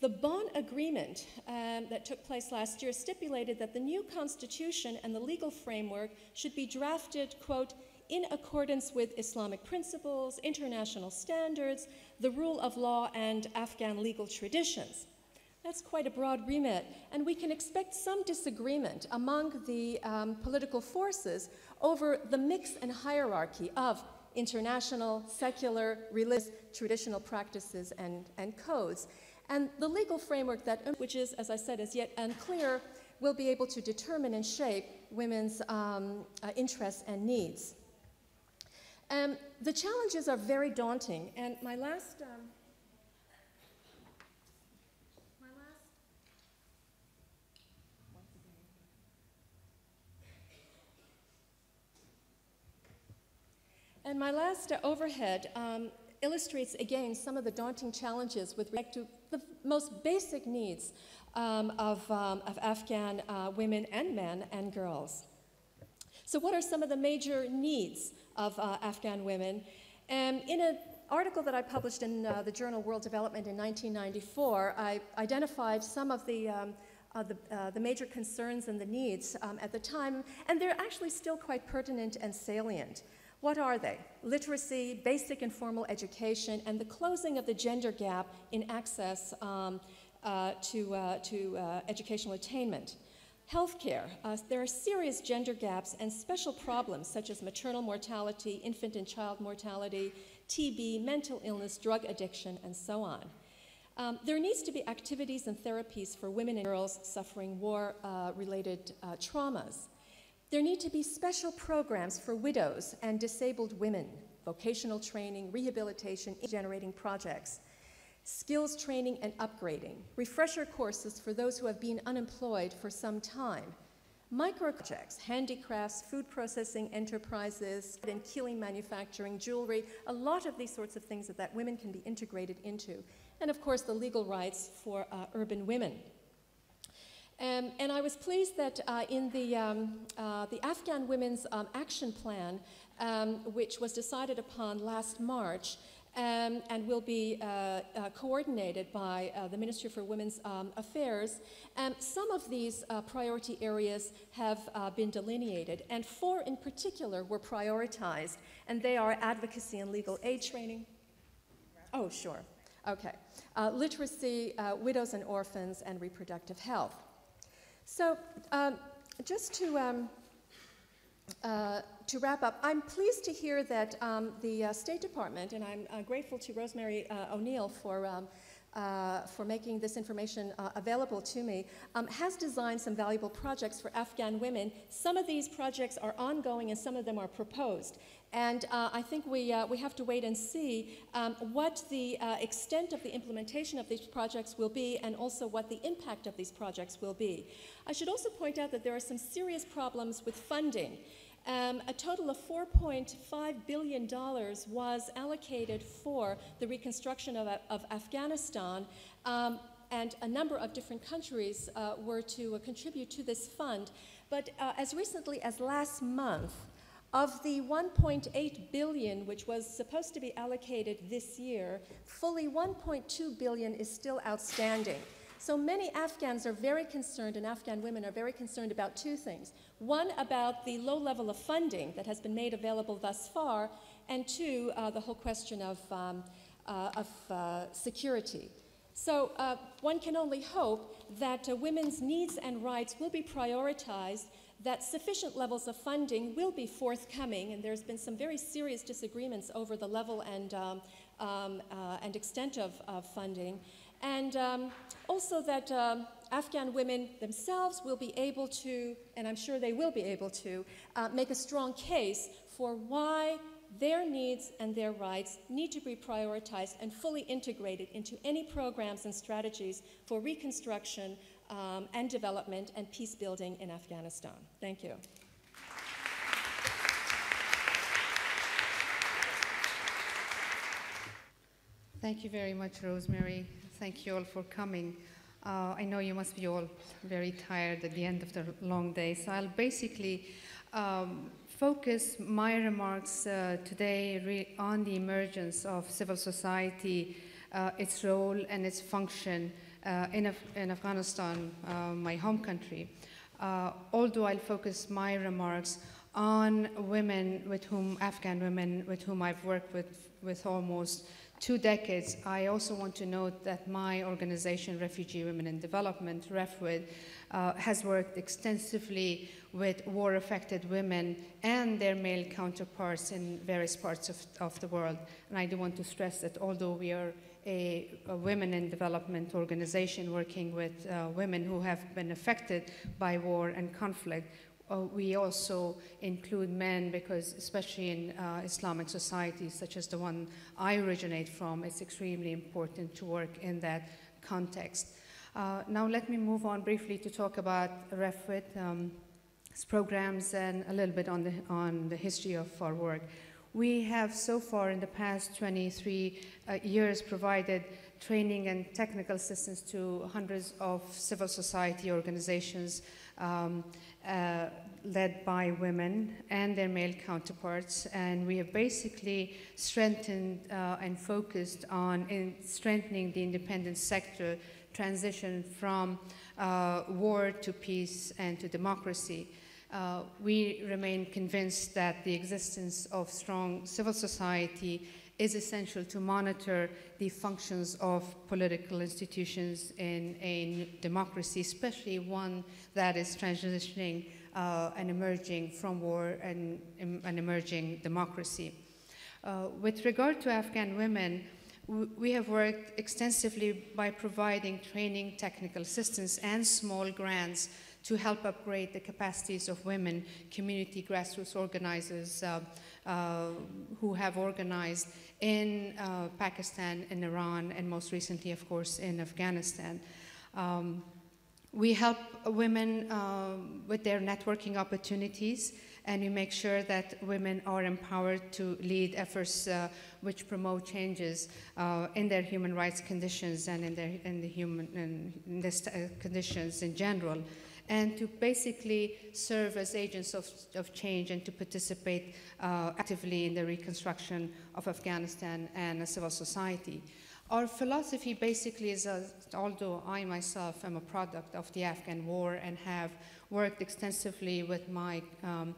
The Bonn Agreement um, that took place last year stipulated that the new constitution and the legal framework should be drafted, quote, in accordance with Islamic principles, international standards, the rule of law, and Afghan legal traditions. That's quite a broad remit, and we can expect some disagreement among the um, political forces over the mix and hierarchy of international, secular, religious, traditional practices and, and codes. And the legal framework that, which is, as I said, is yet unclear, will be able to determine and shape women's um, uh, interests and needs. Um, the challenges are very daunting, and my last. Um, And my last uh, overhead um, illustrates again some of the daunting challenges with respect to the most basic needs um, of, um, of, Afghan uh, women and men and girls. So, what are some of the major needs of uh, Afghan women? And in an article that I published in uh, the journal World Development in 1994, I identified some of the um, uh, the, uh, the, major concerns and the needs um, at the time, and they're actually still quite pertinent and salient. What are they? Literacy, basic and formal education, and the closing of the gender gap in access um, uh, to, uh, to uh, educational attainment. Healthcare. Uh, there are serious gender gaps and special problems such as maternal mortality, infant and child mortality, TB, mental illness, drug addiction, and so on. Um, there needs to be activities and therapies for women and girls suffering war uh, related uh, traumas. There need to be special programs for widows and disabled women, vocational training, rehabilitation, generating projects, skills training and upgrading, refresher courses for those who have been unemployed for some time, micro projects, handicrafts, food processing enterprises, and kilim manufacturing, jewelry, a lot of these sorts of things that, that women can be integrated into. And of course, the legal rights for uh, urban women. Um, and I was pleased that uh, in the, um, uh, the Afghan Women's um, Action Plan, um, which was decided upon last March, um, and will be uh, uh coordinated by uh, the Ministry for Women's um, Affairs. some of these uh, priority areas have been delineated, and four in particular were prioritized, and they are advocacy and legal aid training. Oh, sure. Okay. literacy, widows and orphans, and reproductive health. So, um, just to, um, uh, to wrap up, I'm pleased to hear that um, the uh, State Department, and I'm uh, grateful to Rosemary uh, O'Neill for um, uh, for making this information uh, available to me, um, has designed some valuable projects for Afghan women. Some of these projects are ongoing and some of them are proposed. And uh, I think we, uh, we have to wait and see um, what the uh, extent of the implementation of these projects will be and also what the impact of these projects will be. I should also point out that there are some serious problems with funding. Um, a total of $4.5 billion was allocated for the reconstruction of, of Afghanistan, um, and a number of different countries uh, were to uh, contribute to this fund. But uh, as recently as last month, of the 1.8 billion which was supposed to be allocated this year, fully 1.2 billion is still outstanding. So many Afghans are very concerned, and Afghan women are very concerned about two things. One, about the low level of funding that has been made available thus far, and two, uh, the whole question of, um, uh, of uh, security. So uh, one can only hope that uh, women's needs and rights will be prioritized that sufficient levels of funding will be forthcoming, and there's been some very serious disagreements over the level and, um, um, uh, and extent of, of, funding. And um, also that um, Afghan women themselves will be able to, and I'm sure they will be able to, uh, make a strong case for why their needs and their rights need to be prioritized and fully integrated into any programs and strategies for reconstruction um, and development and peace building in Afghanistan. Thank you. Thank you very much, Rosemary. Thank you all for coming. Uh, I know you must be all very tired at the end of the long day, so I'll basically um, focus my remarks uh, today on the emergence of civil society, uh, its role and its function uh, in, Af in, Afghanistan, uh, my home country. Uh, although I'll focus my remarks on women with whom, Afghan women with whom I've worked with, with almost two decades, I also want to note that my organization, Refugee Women in Development, REFWID, uh, has worked extensively with war-affected women and their male counterparts in various parts of, of the world. And I do want to stress that although we are a, a, women in development organization working with uh, women who have been affected by war and conflict. Uh, we also include men because, especially in uh, Islamic societies such as the one I originate from, it's extremely important to work in that context. Uh, now, let me move on briefly to talk about REFWID, um, programs, and a little bit on the, on the history of our work. We have so far in the past 23 uh, years provided training and technical assistance to hundreds of civil society organizations um, uh, led by women and their male counterparts. And we have basically strengthened uh, and focused on strengthening the independent sector transition from uh, war to peace and to democracy. Uh, we remain convinced that the existence of strong civil society is essential to monitor the functions of political institutions in a democracy, especially one that is transitioning uh, and emerging from war and an emerging democracy. Uh, with regard to Afghan women, we have worked extensively by providing training, technical assistance, and small grants to help upgrade the capacities of women, community grassroots organizers uh, who have organized in uh, Pakistan, in Iran, and most recently, of course, in Afghanistan. Um, we help women uh, with their networking opportunities and we make sure that women are empowered to lead efforts uh, which promote changes uh, in their human rights conditions and in, their, in the human in, uh, conditions in general and to basically serve as agents of, of change and to participate uh, actively in the reconstruction of Afghanistan and a civil society. Our philosophy basically is, uh, although I myself am a product of the Afghan war and have worked extensively with my um,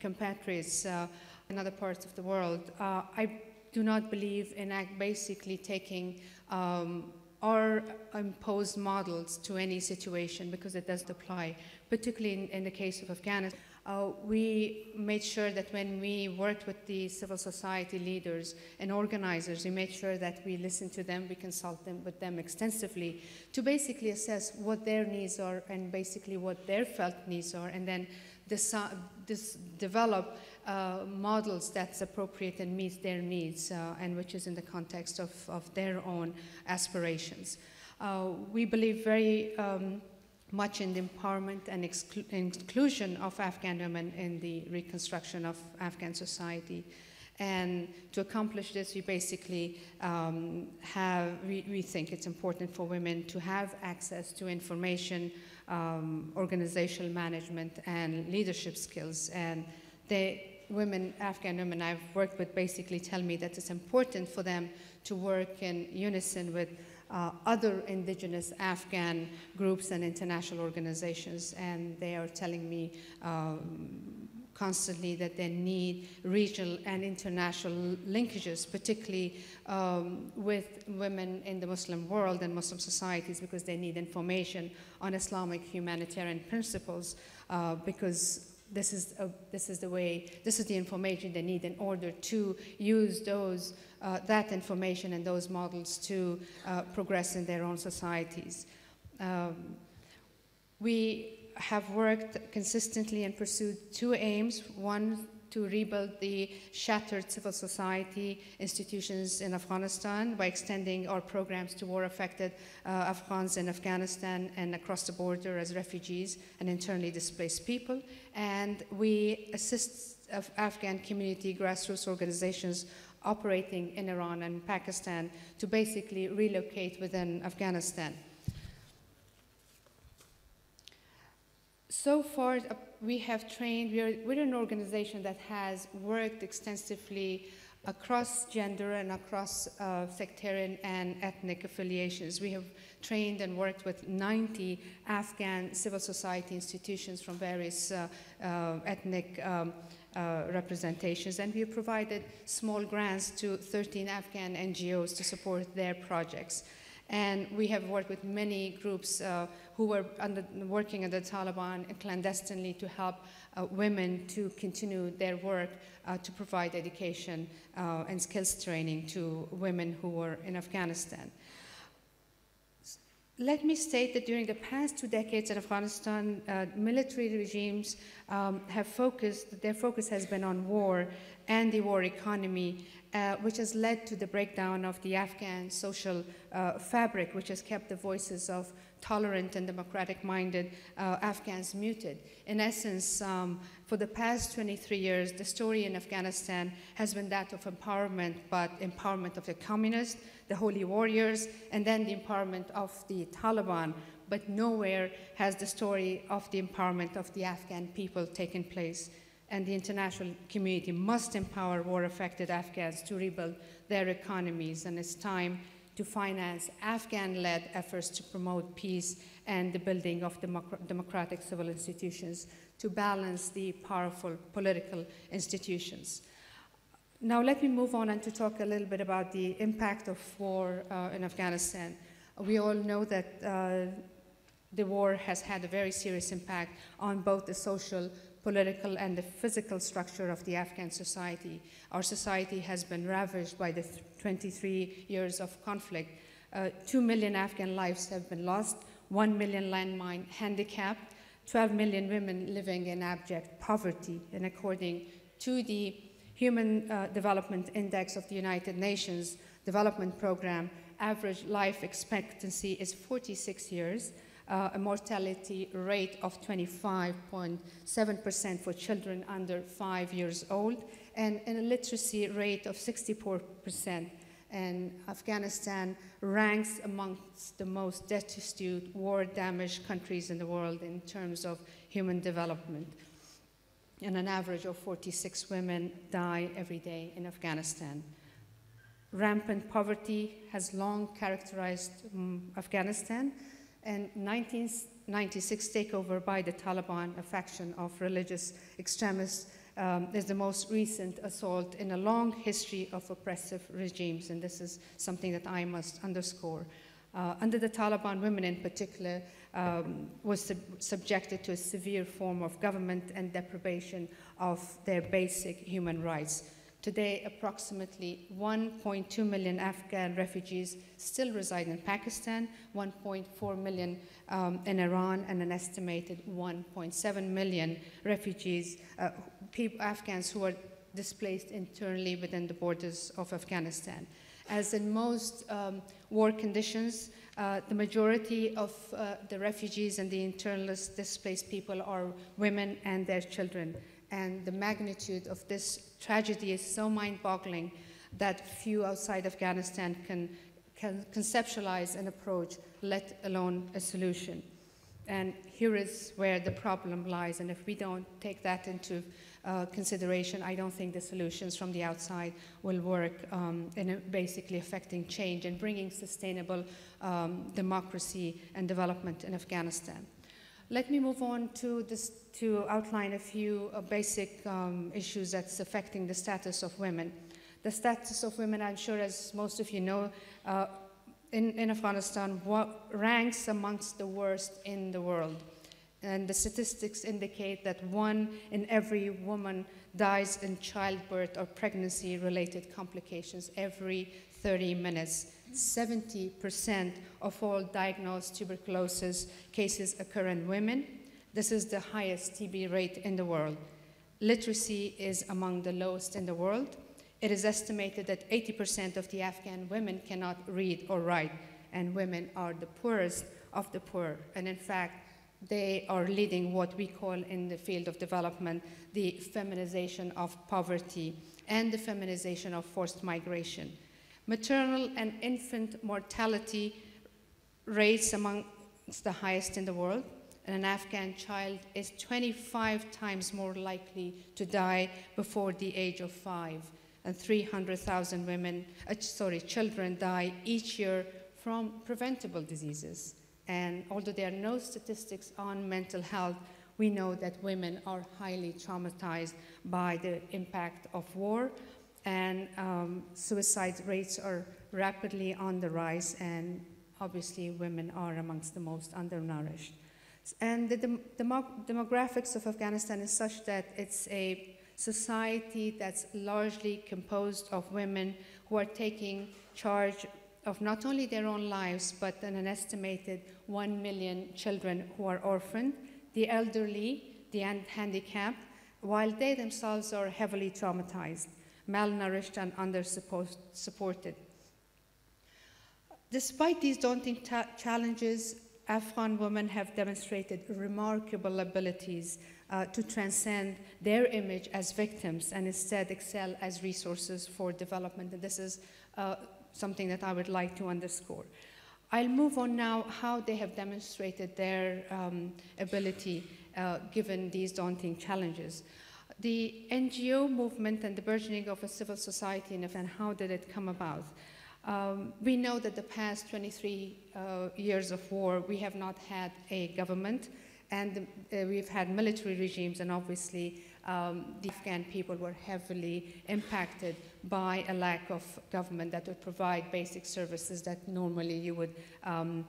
compatriots uh, in other parts of the world, uh, I do not believe in basically taking um, or impose models to any situation because it doesn't apply, particularly in, in the case of Afghanistan. uh, we made sure that when we worked with the civil society leaders and organizers, we made sure that we listened to them, we consult them with them extensively to basically assess what their needs are and basically what their felt needs are, and then this, this develop uh, models that's appropriate and meets their needs uh, and which is in the context of, of their own aspirations. Uh, we believe very um, much in the empowerment and inclusion of Afghan women in the reconstruction of Afghan society. And to accomplish this, we basically um, have, we, we, think it's important for women to have access to information, um, organizational management, and leadership skills. And the women, Afghan women I've worked with basically tell me that it's important for them to work in unison with uh, other indigenous Afghan groups and international organizations, and they are telling me um, constantly that they need regional and international linkages, particularly um, with women in the Muslim world and Muslim societies, because they need information on Islamic humanitarian principles, uh, because this is, a, this is the way, this is the information they need in order to use those, uh, that information and those models to uh, progress in their own societies. Um, we have worked consistently and pursued two aims. One, to rebuild the shattered civil society institutions in Afghanistan by extending our programs to war-affected uh, Afghans in Afghanistan and across the border as refugees and internally displaced people. And we assist Af Afghan community grassroots organizations operating in Iran and Pakistan to basically relocate within Afghanistan. So far, we have trained, we're, we're an organization that has worked extensively across gender and across uh, sectarian and ethnic affiliations. We have trained and worked with 90 Afghan civil society institutions from various uh, uh, ethnic um, uh, representations, and we have provided small grants to 13 Afghan NGOs to support their projects. And we have worked with many groups uh, who were under, working under the Taliban clandestinely to help uh, women to continue their work uh, to provide education uh, and skills training to women who were in Afghanistan. Let me state that during the past two decades in Afghanistan, uh, military regimes um, have focused, their focus has been on war and the war economy, uh, which has led to the breakdown of the Afghan social uh, fabric, which has kept the voices of tolerant and democratic-minded uh, Afghans muted. In essence, um, for the past 23 years, the story in Afghanistan has been that of empowerment, but empowerment of the communists, the holy warriors, and then the empowerment of the Taliban. But nowhere has the story of the empowerment of the Afghan people taken place. And the international community must empower war-affected Afghans to rebuild their economies. And it's time to finance Afghan-led efforts to promote peace and the building of democratic civil institutions to balance the powerful political institutions. Now let me move on and to talk a little bit about the impact of war uh, in Afghanistan. We all know that uh, the war has had a very serious impact on both the social, political and the physical structure of the Afghan society. Our society has been ravaged by the 23 years of conflict. Uh, Two million Afghan lives have been lost, 1 million landmine handicapped, 12 million women living in abject poverty. And according to the Human uh, Development Index of the United Nations Development Program, average life expectancy is 46 years uh, a mortality rate of 25.7% for children under five years old, and an illiteracy rate of 64%. And Afghanistan ranks amongst the most destitute, war-damaged countries in the world in terms of human development. And an average of 46 women die every day in Afghanistan. Rampant poverty has long characterized um, Afghanistan, and 1996 takeover by the Taliban, a faction of religious extremists, um, is the most recent assault in a long history of oppressive regimes, and this is something that I must underscore. Uh, under the Taliban, women in particular um, was sub subjected to a severe form of government and deprivation of their basic human rights. Today, approximately 1.2 million Afghan refugees still reside in Pakistan, 1.4 million um, in Iran, and an estimated 1.7 million refugees, uh, Afghans who are displaced internally within the borders of Afghanistan. As in most um, war conditions, uh, the majority of uh, the refugees and the internally displaced people are women and their children. And the magnitude of this tragedy is so mind boggling that few outside Afghanistan can, can conceptualize an approach, let alone a solution. And here is where the problem lies. And if we don't take that into uh, consideration, I don't think the solutions from the outside will work um, in basically affecting change and bringing sustainable um, democracy and development in Afghanistan. Let me move on to, this, to outline a few uh, basic um, issues that's affecting the status of women. The status of women, I'm sure as most of you know, uh, in, in Afghanistan ranks amongst the worst in the world. And the statistics indicate that one in every woman dies in childbirth or pregnancy related complications every 30 minutes. 70% of all diagnosed tuberculosis cases occur in women. This is the highest TB rate in the world. Literacy is among the lowest in the world. It is estimated that 80% of the Afghan women cannot read or write, and women are the poorest of the poor. And in fact, they are leading what we call in the field of development the feminization of poverty and the feminization of forced migration. Maternal and infant mortality rates amongst the highest in the world, and an Afghan child is 25 times more likely to die before the age of five and 300,000 women, uh, sorry, children die each year from preventable diseases. And although there are no statistics on mental health, we know that women are highly traumatized by the impact of war, and um, suicide rates are rapidly on the rise, and obviously women are amongst the most undernourished. And the dem demographics of Afghanistan is such that it's a society that's largely composed of women who are taking charge of not only their own lives, but an estimated 1 million children who are orphaned, the elderly, the handicapped, while they themselves are heavily traumatized, malnourished, and under-supported. Despite these daunting challenges, Afghan women have demonstrated remarkable abilities uh, to transcend their image as victims and instead excel as resources for development. And this is uh, something that I would like to underscore. I'll move on now how they have demonstrated their um, ability uh, given these daunting challenges. The NGO movement and the burgeoning of a civil society in Afghanistan, how did it come about? Um, we know that the past 23 uh, years of war, we have not had a government and uh, we've had military regimes, and obviously um, the Afghan people were heavily impacted by a lack of government that would provide basic services that normally you would um,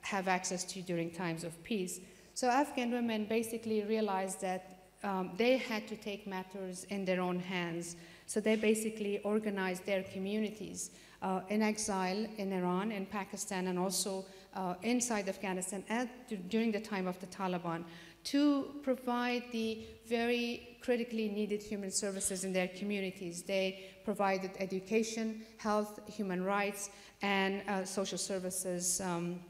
have access to during times of peace. So Afghan women basically realized that um, they had to take matters in their own hands. So they basically organized their communities uh, in exile in Iran, in Pakistan, and also uh, inside Afghanistan at, during the time of the Taliban to provide the very critically needed human services in their communities. They provided education, health, human rights, and uh, social services um,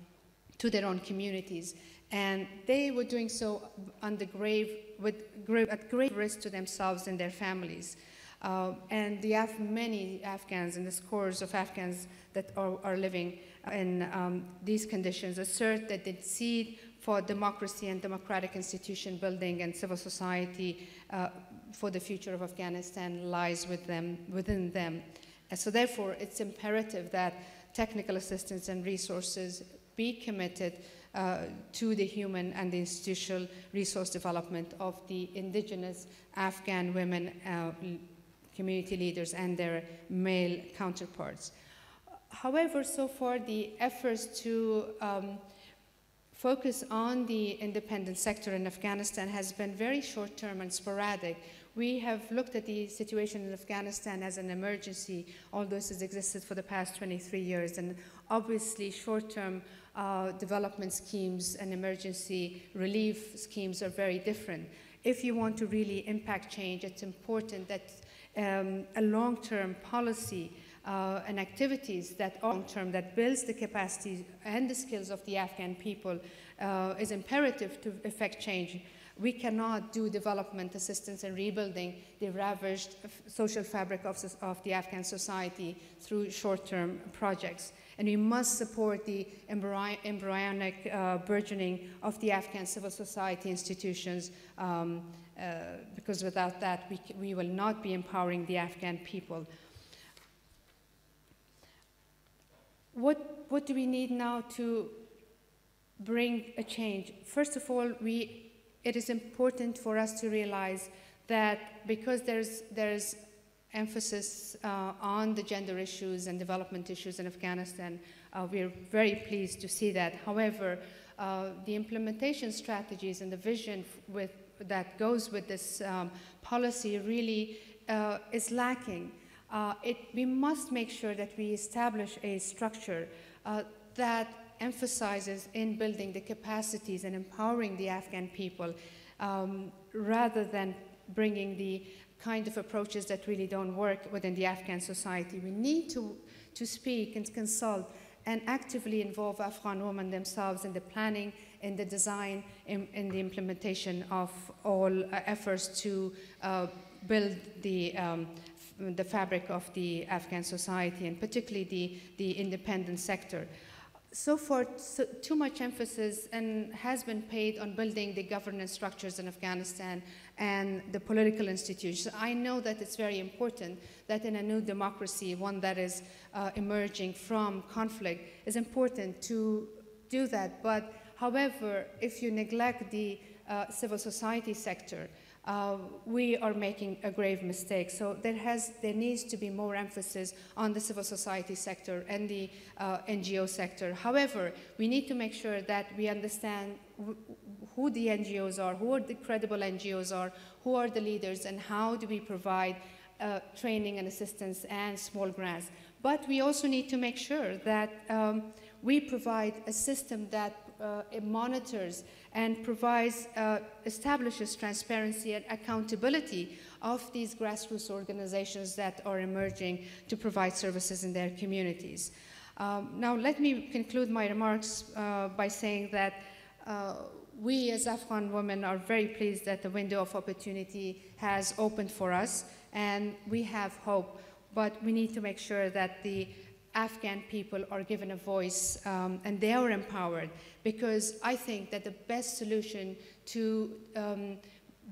to their own communities. And they were doing so under grave, with, at great risk to themselves and their families. Uh, and the Af many Afghans and the scores of Afghans that are, are living in um, these conditions assert that the seed for democracy and democratic institution building and civil society uh, for the future of Afghanistan lies with them, within them. And so therefore, it's imperative that technical assistance and resources be committed to the human and the institutional resource development of the indigenous Afghan women, uh, community leaders, and their male counterparts. however, so far the efforts to um, focus on the independent sector in Afghanistan has been very short term and sporadic. We have looked at the situation in Afghanistan as an emergency, although this has existed for the past 23 years. And obviously, short term uh, development schemes and emergency relief schemes are very different. If you want to really impact change, it's important that um, a long term policy uh, and activities that long term that builds the capacity and the skills of the Afghan people uh, is imperative to effect change. We cannot do development assistance and rebuilding the ravaged social fabric of, of the Afghan society through short-term projects. And we must support the embryonic uh, burgeoning of the Afghan civil society institutions um, uh, because without that we, we will not be empowering the Afghan people. What, what do we need now to bring a change? First of all, we, it is important for us to realize that because there's, there's emphasis uh, on the gender issues and development issues in Afghanistan, uh, we're very pleased to see that. However, uh, the implementation strategies and the vision with, that goes with this um, policy really uh, is lacking uh, it, we must make sure that we establish a structure uh, that emphasizes in building the capacities and empowering the Afghan people um, rather than bringing the kind of approaches that really don't work within the Afghan society. We need to, to speak and consult and actively involve Afghan women themselves in the planning, in the design, in, in the implementation of all uh, efforts to uh, build the um, the fabric of the Afghan society and particularly the, the independent sector. So far, so, too much emphasis and has been paid on building the governance structures in Afghanistan and the political institutions. I know that it's very important that in a new democracy, one that is uh, emerging from conflict, is important to do that. But however, if you neglect the uh, civil society sector, uh, we are making a grave mistake. So there, has, there needs to be more emphasis on the civil society sector and the uh, NGO sector. However, we need to make sure that we understand who the NGOs are, who are the credible NGOs are, who are the leaders, and how do we provide uh, training and assistance and small grants. But we also need to make sure that um, we provide a system that monitors and provides, uh, establishes transparency and accountability of these grassroots organizations that are emerging to provide services in their communities. Um, now, let me conclude my remarks uh, by saying that uh, we as Afghan women are very pleased that the window of opportunity has opened for us, and we have hope, but we need to make sure that the Afghan people are given a voice um, and they are empowered because I think that the best solution to um,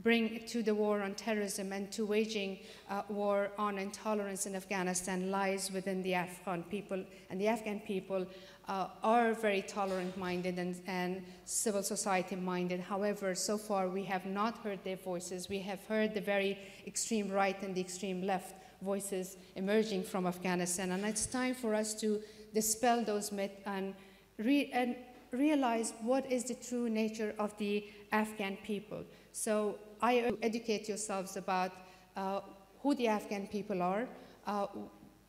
bring to the war on terrorism and to waging uh, war on intolerance in Afghanistan lies within the Afghan people. And the Afghan people uh, are very tolerant minded and, and, civil society minded. However, so far we have not heard their voices. We have heard the very extreme right and the extreme left voices emerging from Afghanistan. And it's time for us to dispel those myths and, re and realize what is the true nature of the Afghan people. So I educate yourselves about uh, who the Afghan people are uh,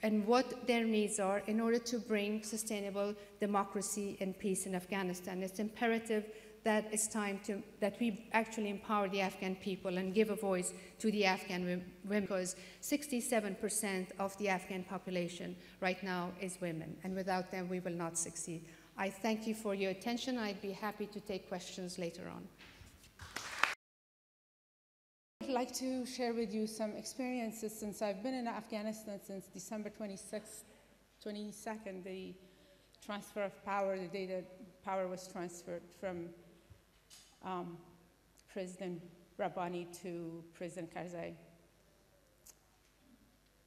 and what their needs are in order to bring sustainable democracy and peace in Afghanistan. It's imperative that it's time to, that we actually empower the Afghan people and give a voice to the Afghan women because 67% of the Afghan population right now is women, and without them we will not succeed. I thank you for your attention. I'd be happy to take questions later on. I'd like to share with you some experiences since I've been in Afghanistan since December 26th, 22nd, the transfer of power, the day that power was transferred from um, President Rabbani to President Karzai.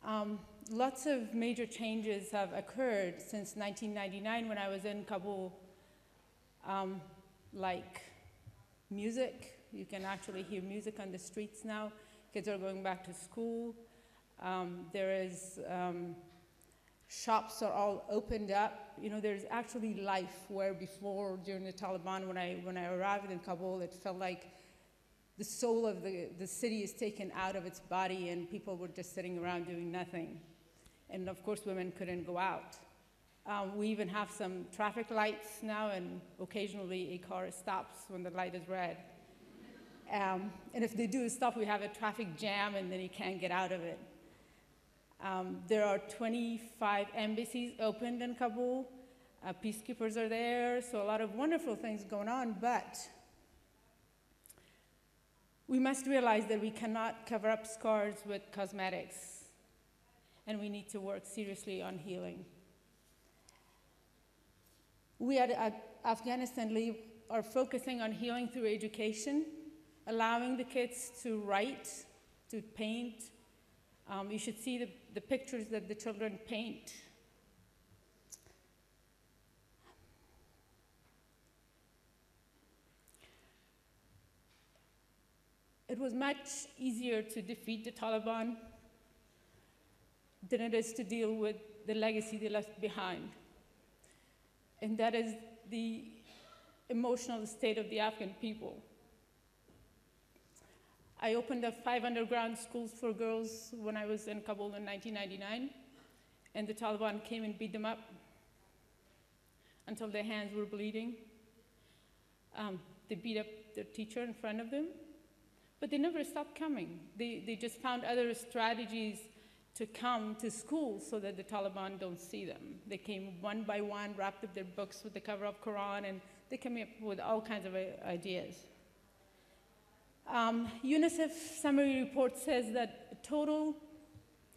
Um, lots of major changes have occurred since 1999 when I was in Kabul, um, like music. You can actually hear music on the streets now. Kids are going back to school. Um, there is um, shops are all opened up. You know, there's actually life where before, during the Taliban, when I, when I arrived in Kabul, it felt like the soul of the, the city is taken out of its body and people were just sitting around doing nothing. And of course, women couldn't go out. Um, we even have some traffic lights now, and occasionally a car stops when the light is red. Um, and if they do stop, we have a traffic jam, and then you can't get out of it. Um, there are 25 embassies opened in Kabul. Uh, peacekeepers are there, so a lot of wonderful things going on, but we must realize that we cannot cover up scars with cosmetics, and we need to work seriously on healing. We at, Afghanistan Leave are focusing on healing through education, allowing the kids to write, to paint. Um, you should see the, the pictures that the children paint. It was much easier to defeat the Taliban than it is to deal with the legacy they left behind and that is the emotional state of the Afghan people. I opened up five underground schools for girls when I was in Kabul in 1999, and the Taliban came and beat them up until their hands were bleeding. Um, they beat up their teacher in front of them, but they never stopped coming. They, they just found other strategies to come to school so that the Taliban don't see them. They came one by one, wrapped up their books with the cover of Quran, and they came up with all kinds of ideas. Um, UNICEF summary report says that total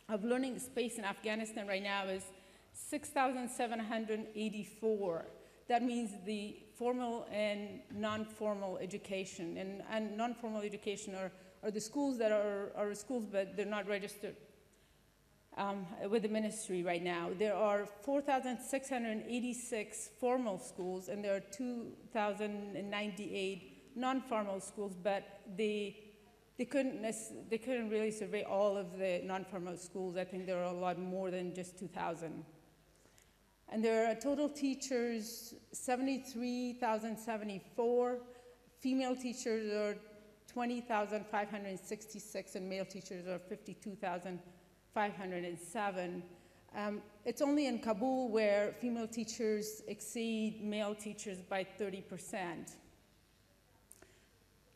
of learning space in Afghanistan right now is 6,784. That means the formal and non-formal education. And, and non-formal education are, are the schools that are, are schools, but they're not registered um, with the ministry right now. There are 4,686 formal schools, and there are 2,098 non-formal schools, but they, they, couldn't they couldn't really survey all of the non-formal schools. I think there are a lot more than just 2,000. And there are total teachers, 73,074. Female teachers are 20,566, and male teachers are 52,507. Um, it's only in Kabul where female teachers exceed male teachers by 30%.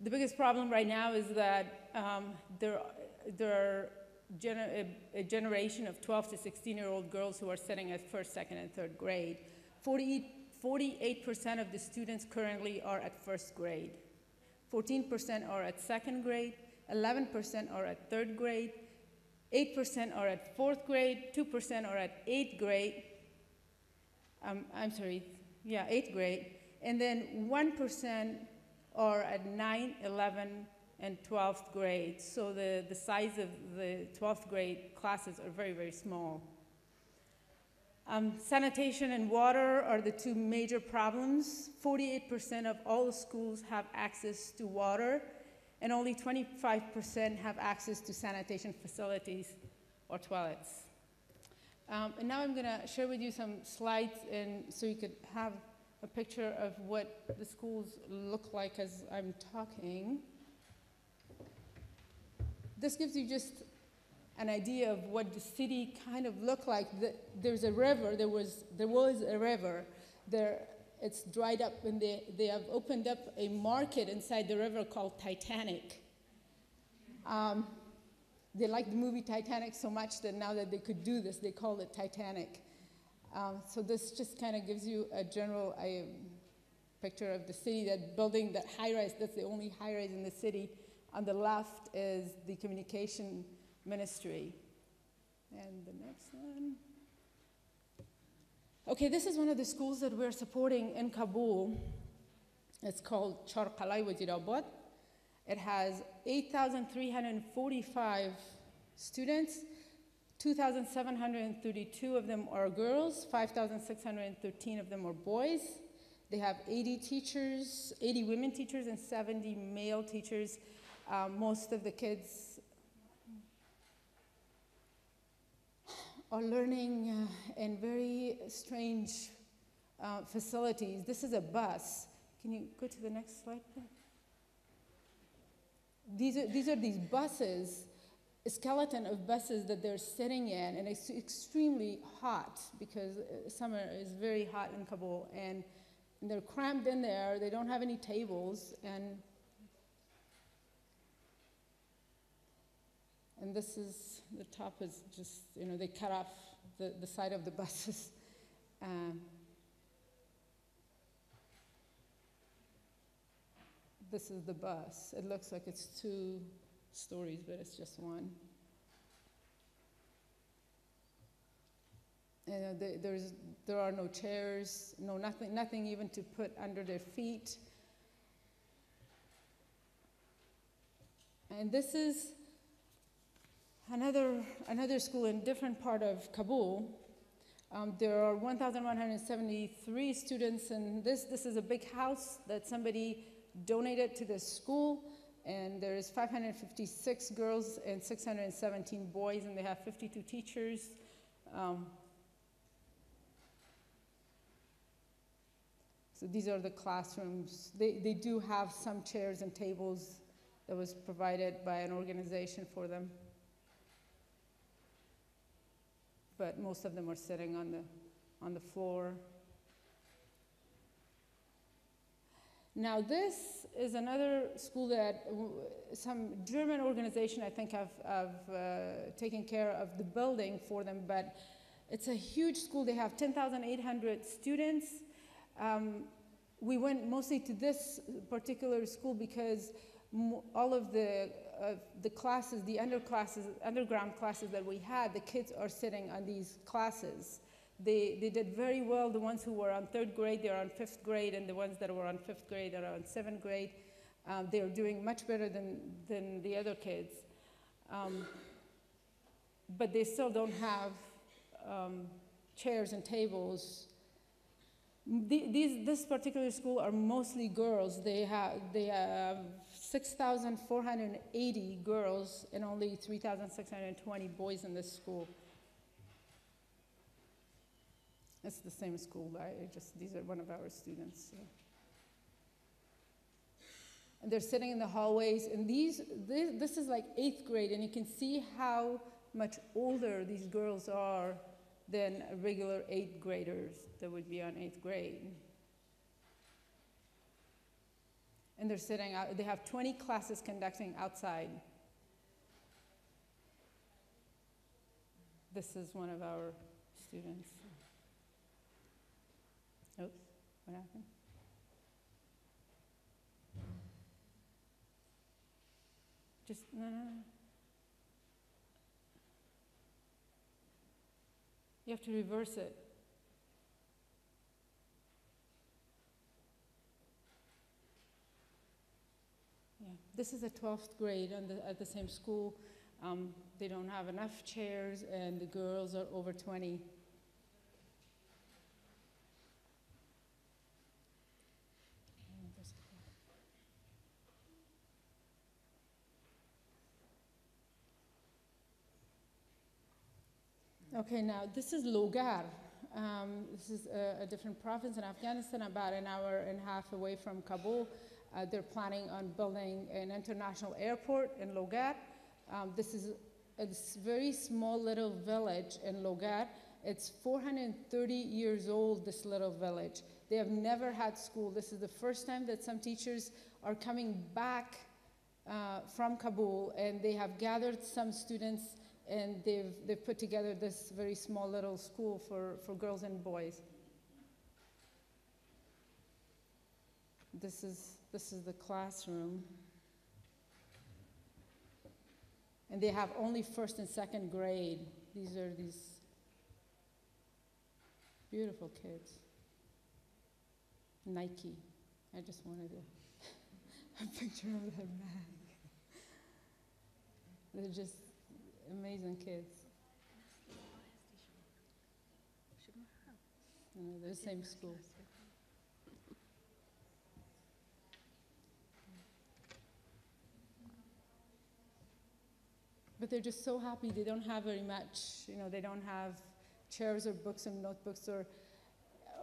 The biggest problem right now is that um, there, there are gener a, generation of 12 to 16 year old girls who are sitting at first, second, and third grade. 48% of the students currently are at first grade. 14% are at second grade, 11% are at third grade, 8% are at fourth grade, 2% are at eighth grade. Um, I'm sorry, yeah, eighth grade. And then 1% are at 9, 11, and 12th grade. So the, the size of the 12th grade classes are very, very small. Um, sanitation and water are the two major problems. 48% of all schools have access to water, and only 25% have access to sanitation facilities or toilets. Um, and now I'm going to share with you some slides and so you could have a picture of what the schools look like as I'm talking. This gives you just an idea of what the city kind of looked like. there's a river, there was, there was a river. There, it's dried up and they, they have opened up a market inside the river called Titanic. Um, they liked the movie Titanic so much that now that they could do this, they called it Titanic. Um, so this just kind of gives you a general a picture of the city, that building, that high rise, that's the only high rise in the city. On the left is the communication ministry. And the next one. Okay, this is one of the schools that we're supporting in Kabul. It's called Charqalai Wazirabad. It has 8,345 students. 2,732 of them are girls, 5,613 of them are boys. They have 80 teachers, 80 women teachers, and 70 male teachers. Um, most of the kids are learning uh, in very strange uh, facilities. This is a bus. Can you go to the next slide, please? These are, these are these buses, skeleton of buses that they're sitting in, and it's extremely hot because uh, summer is very hot in Kabul, and they're crammed in there. They don't have any tables, and and this is the top is just you know they cut off the, the side of the buses. Um, this is the bus. It looks like it's two stories, but it's just one. And uh, the- there's, there are no chairs, no nothing, nothing even to put under their feet. And this is another, another school in different part of Kabul. Um, there are 1,173 students, and this, this is a big house that somebody donated to this school. And there's 556 girls and 617 boys, and they have 52 teachers. Um, so these are the classrooms. They, they do have some chairs and tables that was provided by an organization for them. But most of them are sitting on the, on the floor. Now, this is another school that some German organization, I think, have, have uh, taken care of the building for them, but it's a huge school. They have 10,800 students. Um, we went mostly to this particular school because all of the, uh, the classes, the under classes, underground classes that we had, the kids are sitting on these classes. They, they did very well. The ones who were on third grade, they're on fifth grade, and the ones that were on fifth grade are on seventh grade. Um, they're doing much better than, than the other kids. Um, but they still don't have um, chairs and tables. The- These, this particular school are mostly girls. They have, they have 6,480 girls and only 3,620 boys in this school. It's the same school, I just, these are one of our students. so. And they're sitting in the hallways, and these, this, this is like eighth grade, and you can see how much older these girls are than regular eighth graders that would be on eighth grade. And they're sitting out, they have 20 classes conducting outside. This is one of our students. What happened? Just, no, no, no. You have to reverse it. Yeah, this is a 12th grade on the, at the same school. Um, they don't have enough chairs, and the girls are over 20. Okay, now this is Logar. Um, this is a, a different province in Afghanistan, about an hour and a half away from Kabul. Uh, they're planning on building an international airport in Logar. Um, this is a very small little village in Logar. It's 430 years old, this little village. They have never had school. This is the first time that some teachers are coming back uh, from Kabul, and they have gathered some students and they've, they've put together this very small little school for, for girls and boys. This is, this is the classroom. And they have only first and second grade. These are these beautiful kids. Nike. I just wanted a, a picture of their bag. They're just amazing kids. You know, the same school. but they're just so happy. They don't have very much. You know, they don't have chairs or books and notebooks or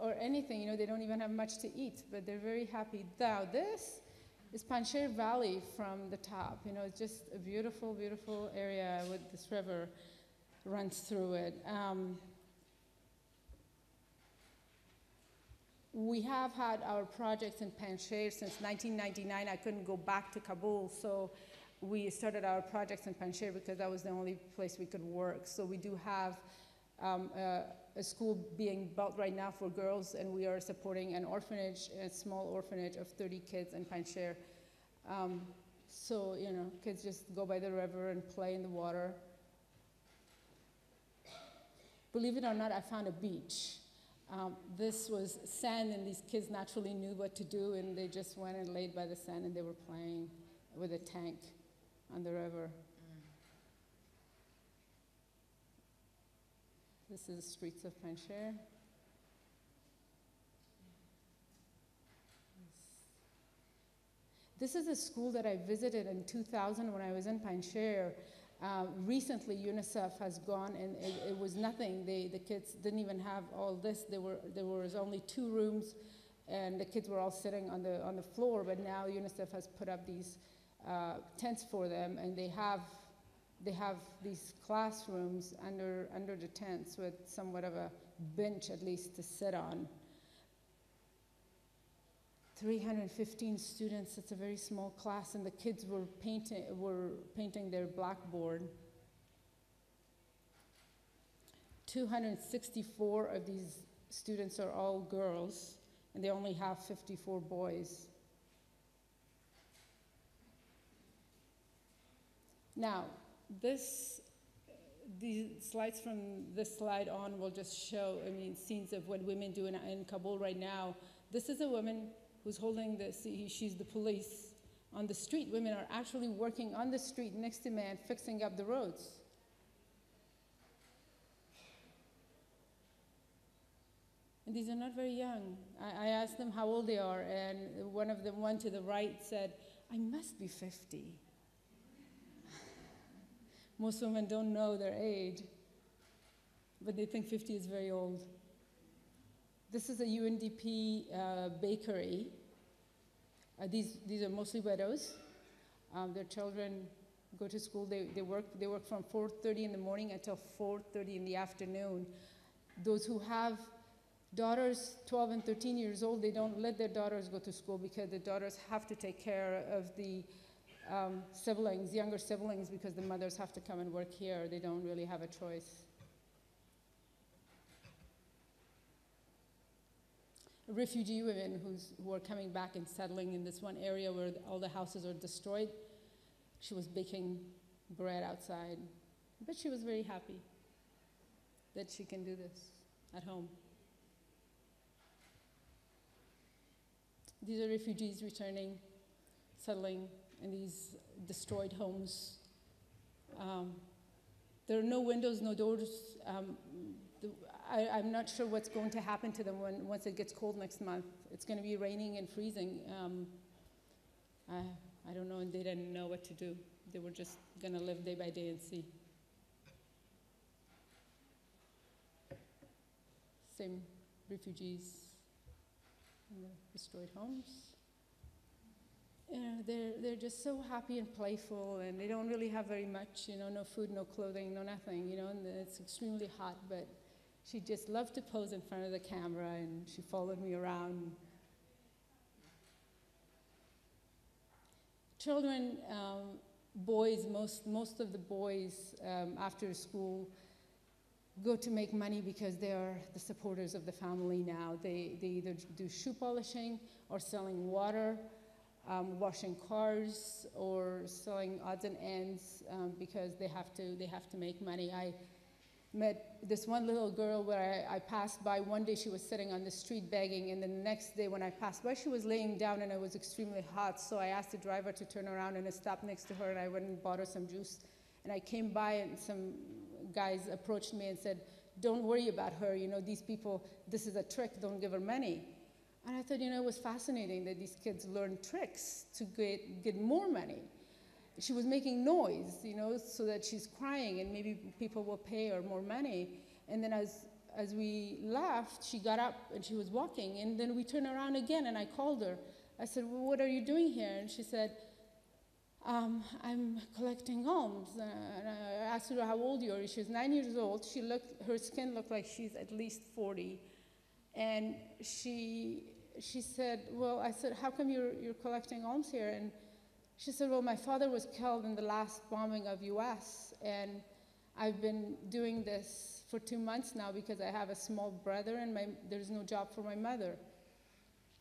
or anything. You know, they don't even have much to eat, but they're very happy. Now this is Panjshir Valley from the top. You know, it's just a beautiful, beautiful area with this river runs through it. Um, we have had our projects in Panjshir since 1999. I couldn't go back to Kabul, so we started our projects in Panjshir because that was the only place we could work. So we do have um, a, school being built right now for girls, and we are supporting an orphanage, a small orphanage of 30 kids in Panjshir. Um, so, you know, kids just go by the river and play in the water. Believe it or not, I found a beach. Um, this was sand, and these kids naturally knew what to do, and they just went and laid by the sand, and they were playing with a tank on the river. This is streets of Panjshir. This is a school that I visited in 2000 when I was in Panjshir. Uh, recently, UNICEF has gone, and it, it, was nothing. They, the kids didn't even have all this. There, were, there was only two rooms, and the kids were all sitting on the, on the floor. But now UNICEF has put up these uh, tents for them, and they have, they have these classrooms under, under the tents with somewhat of a bench, at least, to sit on. 315 students, it's a very small class, and the kids were painting, were painting their blackboard. 264 of these students are all girls, and they only have 54 boys. Now, this, the slides from this slide on will just show, I mean, scenes of what women do in, in Kabul right now. This is a woman who's holding the, she's the police on the street. Women are actually working on the street next to man, fixing up the roads. And these are not very young. I, I asked them how old they are, and one of them, one to the right, said, I must be 50. Most women don't know their age, but they think 50 is very old. This is a UNDP uh, bakery. Uh, these, these are mostly widows. Um, their children go to school. They, they, work, they work from 4.30 in the morning until 4.30 in the afternoon. Those who have daughters 12 and 13 years old, they don't let their daughters go to school because the daughters have to take care of the um, siblings, younger siblings, because the mothers have to come and work here. They don't really have a choice. refugee women who's, who are coming back and settling in this one area where all the houses are destroyed. She was baking bread outside, but she was very happy that she can do this at home. These are refugees returning, settling in these destroyed homes. Um, there are no windows, no doors. Um, I, am not sure what's going to happen to them when, once it gets cold next month. It's going to be raining and freezing. Um, I, I don't know, and they didn't know what to do. They were just going to live day by day and see. Same refugees in the destroyed homes. You know, they're, they're just so happy and playful, and they don't really have very much, you know, no food, no clothing, no nothing, you know, and it's extremely hot, but she just loved to pose in front of the camera and she followed me around. Children, um, boys, most, most of the boys um, after school go to make money because they are the supporters of the family now. They, they either do shoe polishing or selling water, um, washing cars, or selling odds and ends um, because they have to, they have to make money. I, met this one little girl where I, I, passed by. One day she was sitting on the street begging, and the next day when I passed by, she was laying down and it was extremely hot. So I asked the driver to turn around and I stopped next to her and I went and bought her some juice. And I came by and some guys approached me and said, Don't worry about her. You know, these people, this is a trick, don't give her money. And I thought, you know, it was fascinating that these kids learn tricks to get, get more money. she was making noise, you know, so that she's crying and maybe people will pay her more money. And then as, as we left, she got up and she was walking. And then we turned around again and I called her. I said, well, what are you doing here? And she said, um, I'm collecting alms. Uh, and I asked her how old you are. She was nine years old. She looked, her skin looked like she's at least 40. And she, she said, well, I said, how come you're, you're collecting alms here? And she said, well, my father was killed in the last bombing of US. And I've been doing this for two months now because I have a small brother and my, there's no job for my mother.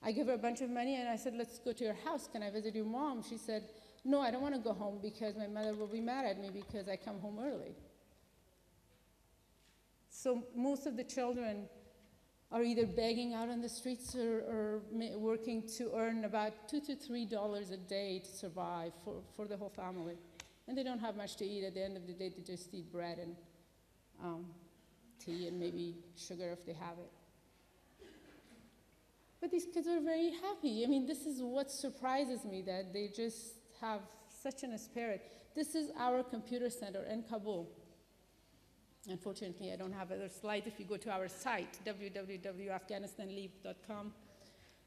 I gave her a bunch of money and I said, let's go to your house. Can I visit your mom? She said, no, I don't want to go home because my mother will be mad at me because I come home early. So most of the children are either begging out on the streets or, or working to earn about two to three dollars a day to survive for, for the whole family. And they don't have much to eat. At the end of the day, they just eat bread and um, tea and maybe sugar if they have it. But these kids are very happy. I mean, this is what surprises me that they just have such a spirit. This is our computer center in Kabul. Unfortunately, I don't have other slides. If you go to our site, www.afghanistanleave.com,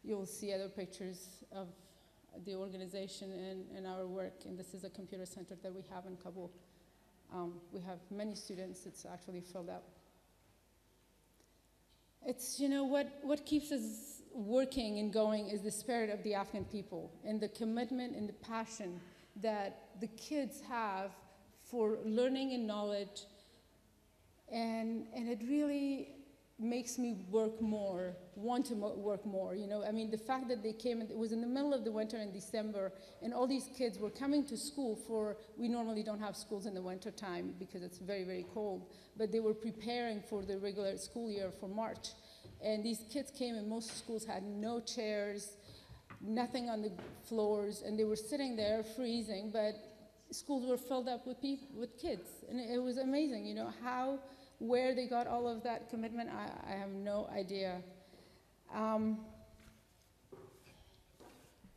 you'll see other pictures of the organization and, and, our work. And this is a computer center that we have in Kabul. Um, we have many students. It's actually filled up. It's, you know, what, what keeps us working and going is the spirit of the Afghan people and the commitment and the passion that the kids have for learning and knowledge. And, and it really makes me work more, want to work more. You know, I mean, the fact that they came, it was in the middle of the winter in December, and all these kids were coming to school for, we normally don't have schools in the winter time because it's very, very cold, but they were preparing for the regular school year for March. And these kids came, and most schools had no chairs, nothing on the floors, and they were sitting there freezing, but schools were filled up with, people, with kids. And it was amazing, you know, how, where they got all of that commitment, I, I have no idea. Um,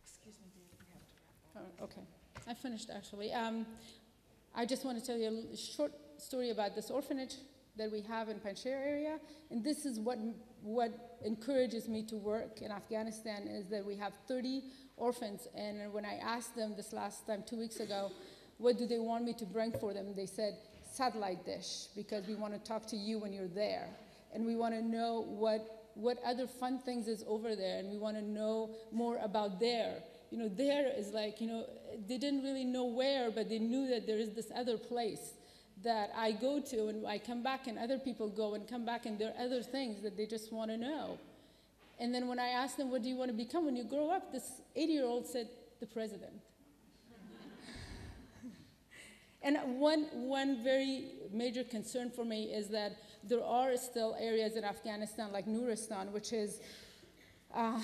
excuse me, okay, I finished actually. Um, I just want to tell you a short story about this orphanage that we have in Panjshir area, and this is what what encourages me to work in Afghanistan is that we have 30 orphans. And when I asked them this last time, two weeks ago, what do they want me to bring for them, they said, satellite dish, because we want to talk to you when you're there. And we want to know what, what other fun things is over there, and we want to know more about there. You know, there is like, you know, they didn't really know where, but they knew that there is this other place that I go to and I come back and other people go and come back and there are other things that they just want to know. And then when I asked them, what do you want to become when you grow up? This 80 year old said, the president. And one, one very major concern for me is that there are still areas in Afghanistan like Nuristan, which is uh,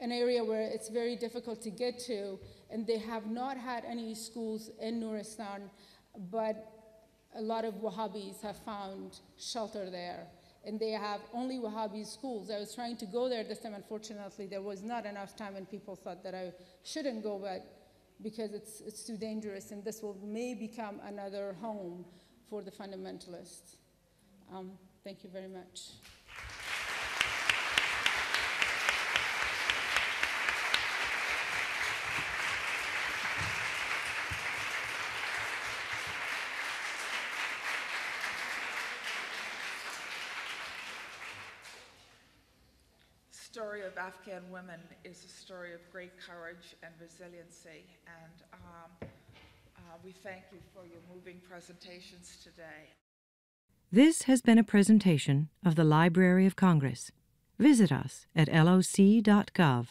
an area where it's very difficult to get to, and they have not had any schools in Nuristan, but a lot of Wahhabis have found shelter there. And they have only Wahhabi schools. I was trying to go there this time. Unfortunately, there was not enough time, and people thought that I shouldn't go, but because it's, it's too dangerous, and this will may become another home for the fundamentalists. Um, thank you very much. Story of Afghan women is a story of great courage and resiliency, and um, uh, we thank you for your moving presentations today. This has been a presentation of the Library of Congress. Visit us at loc.gov.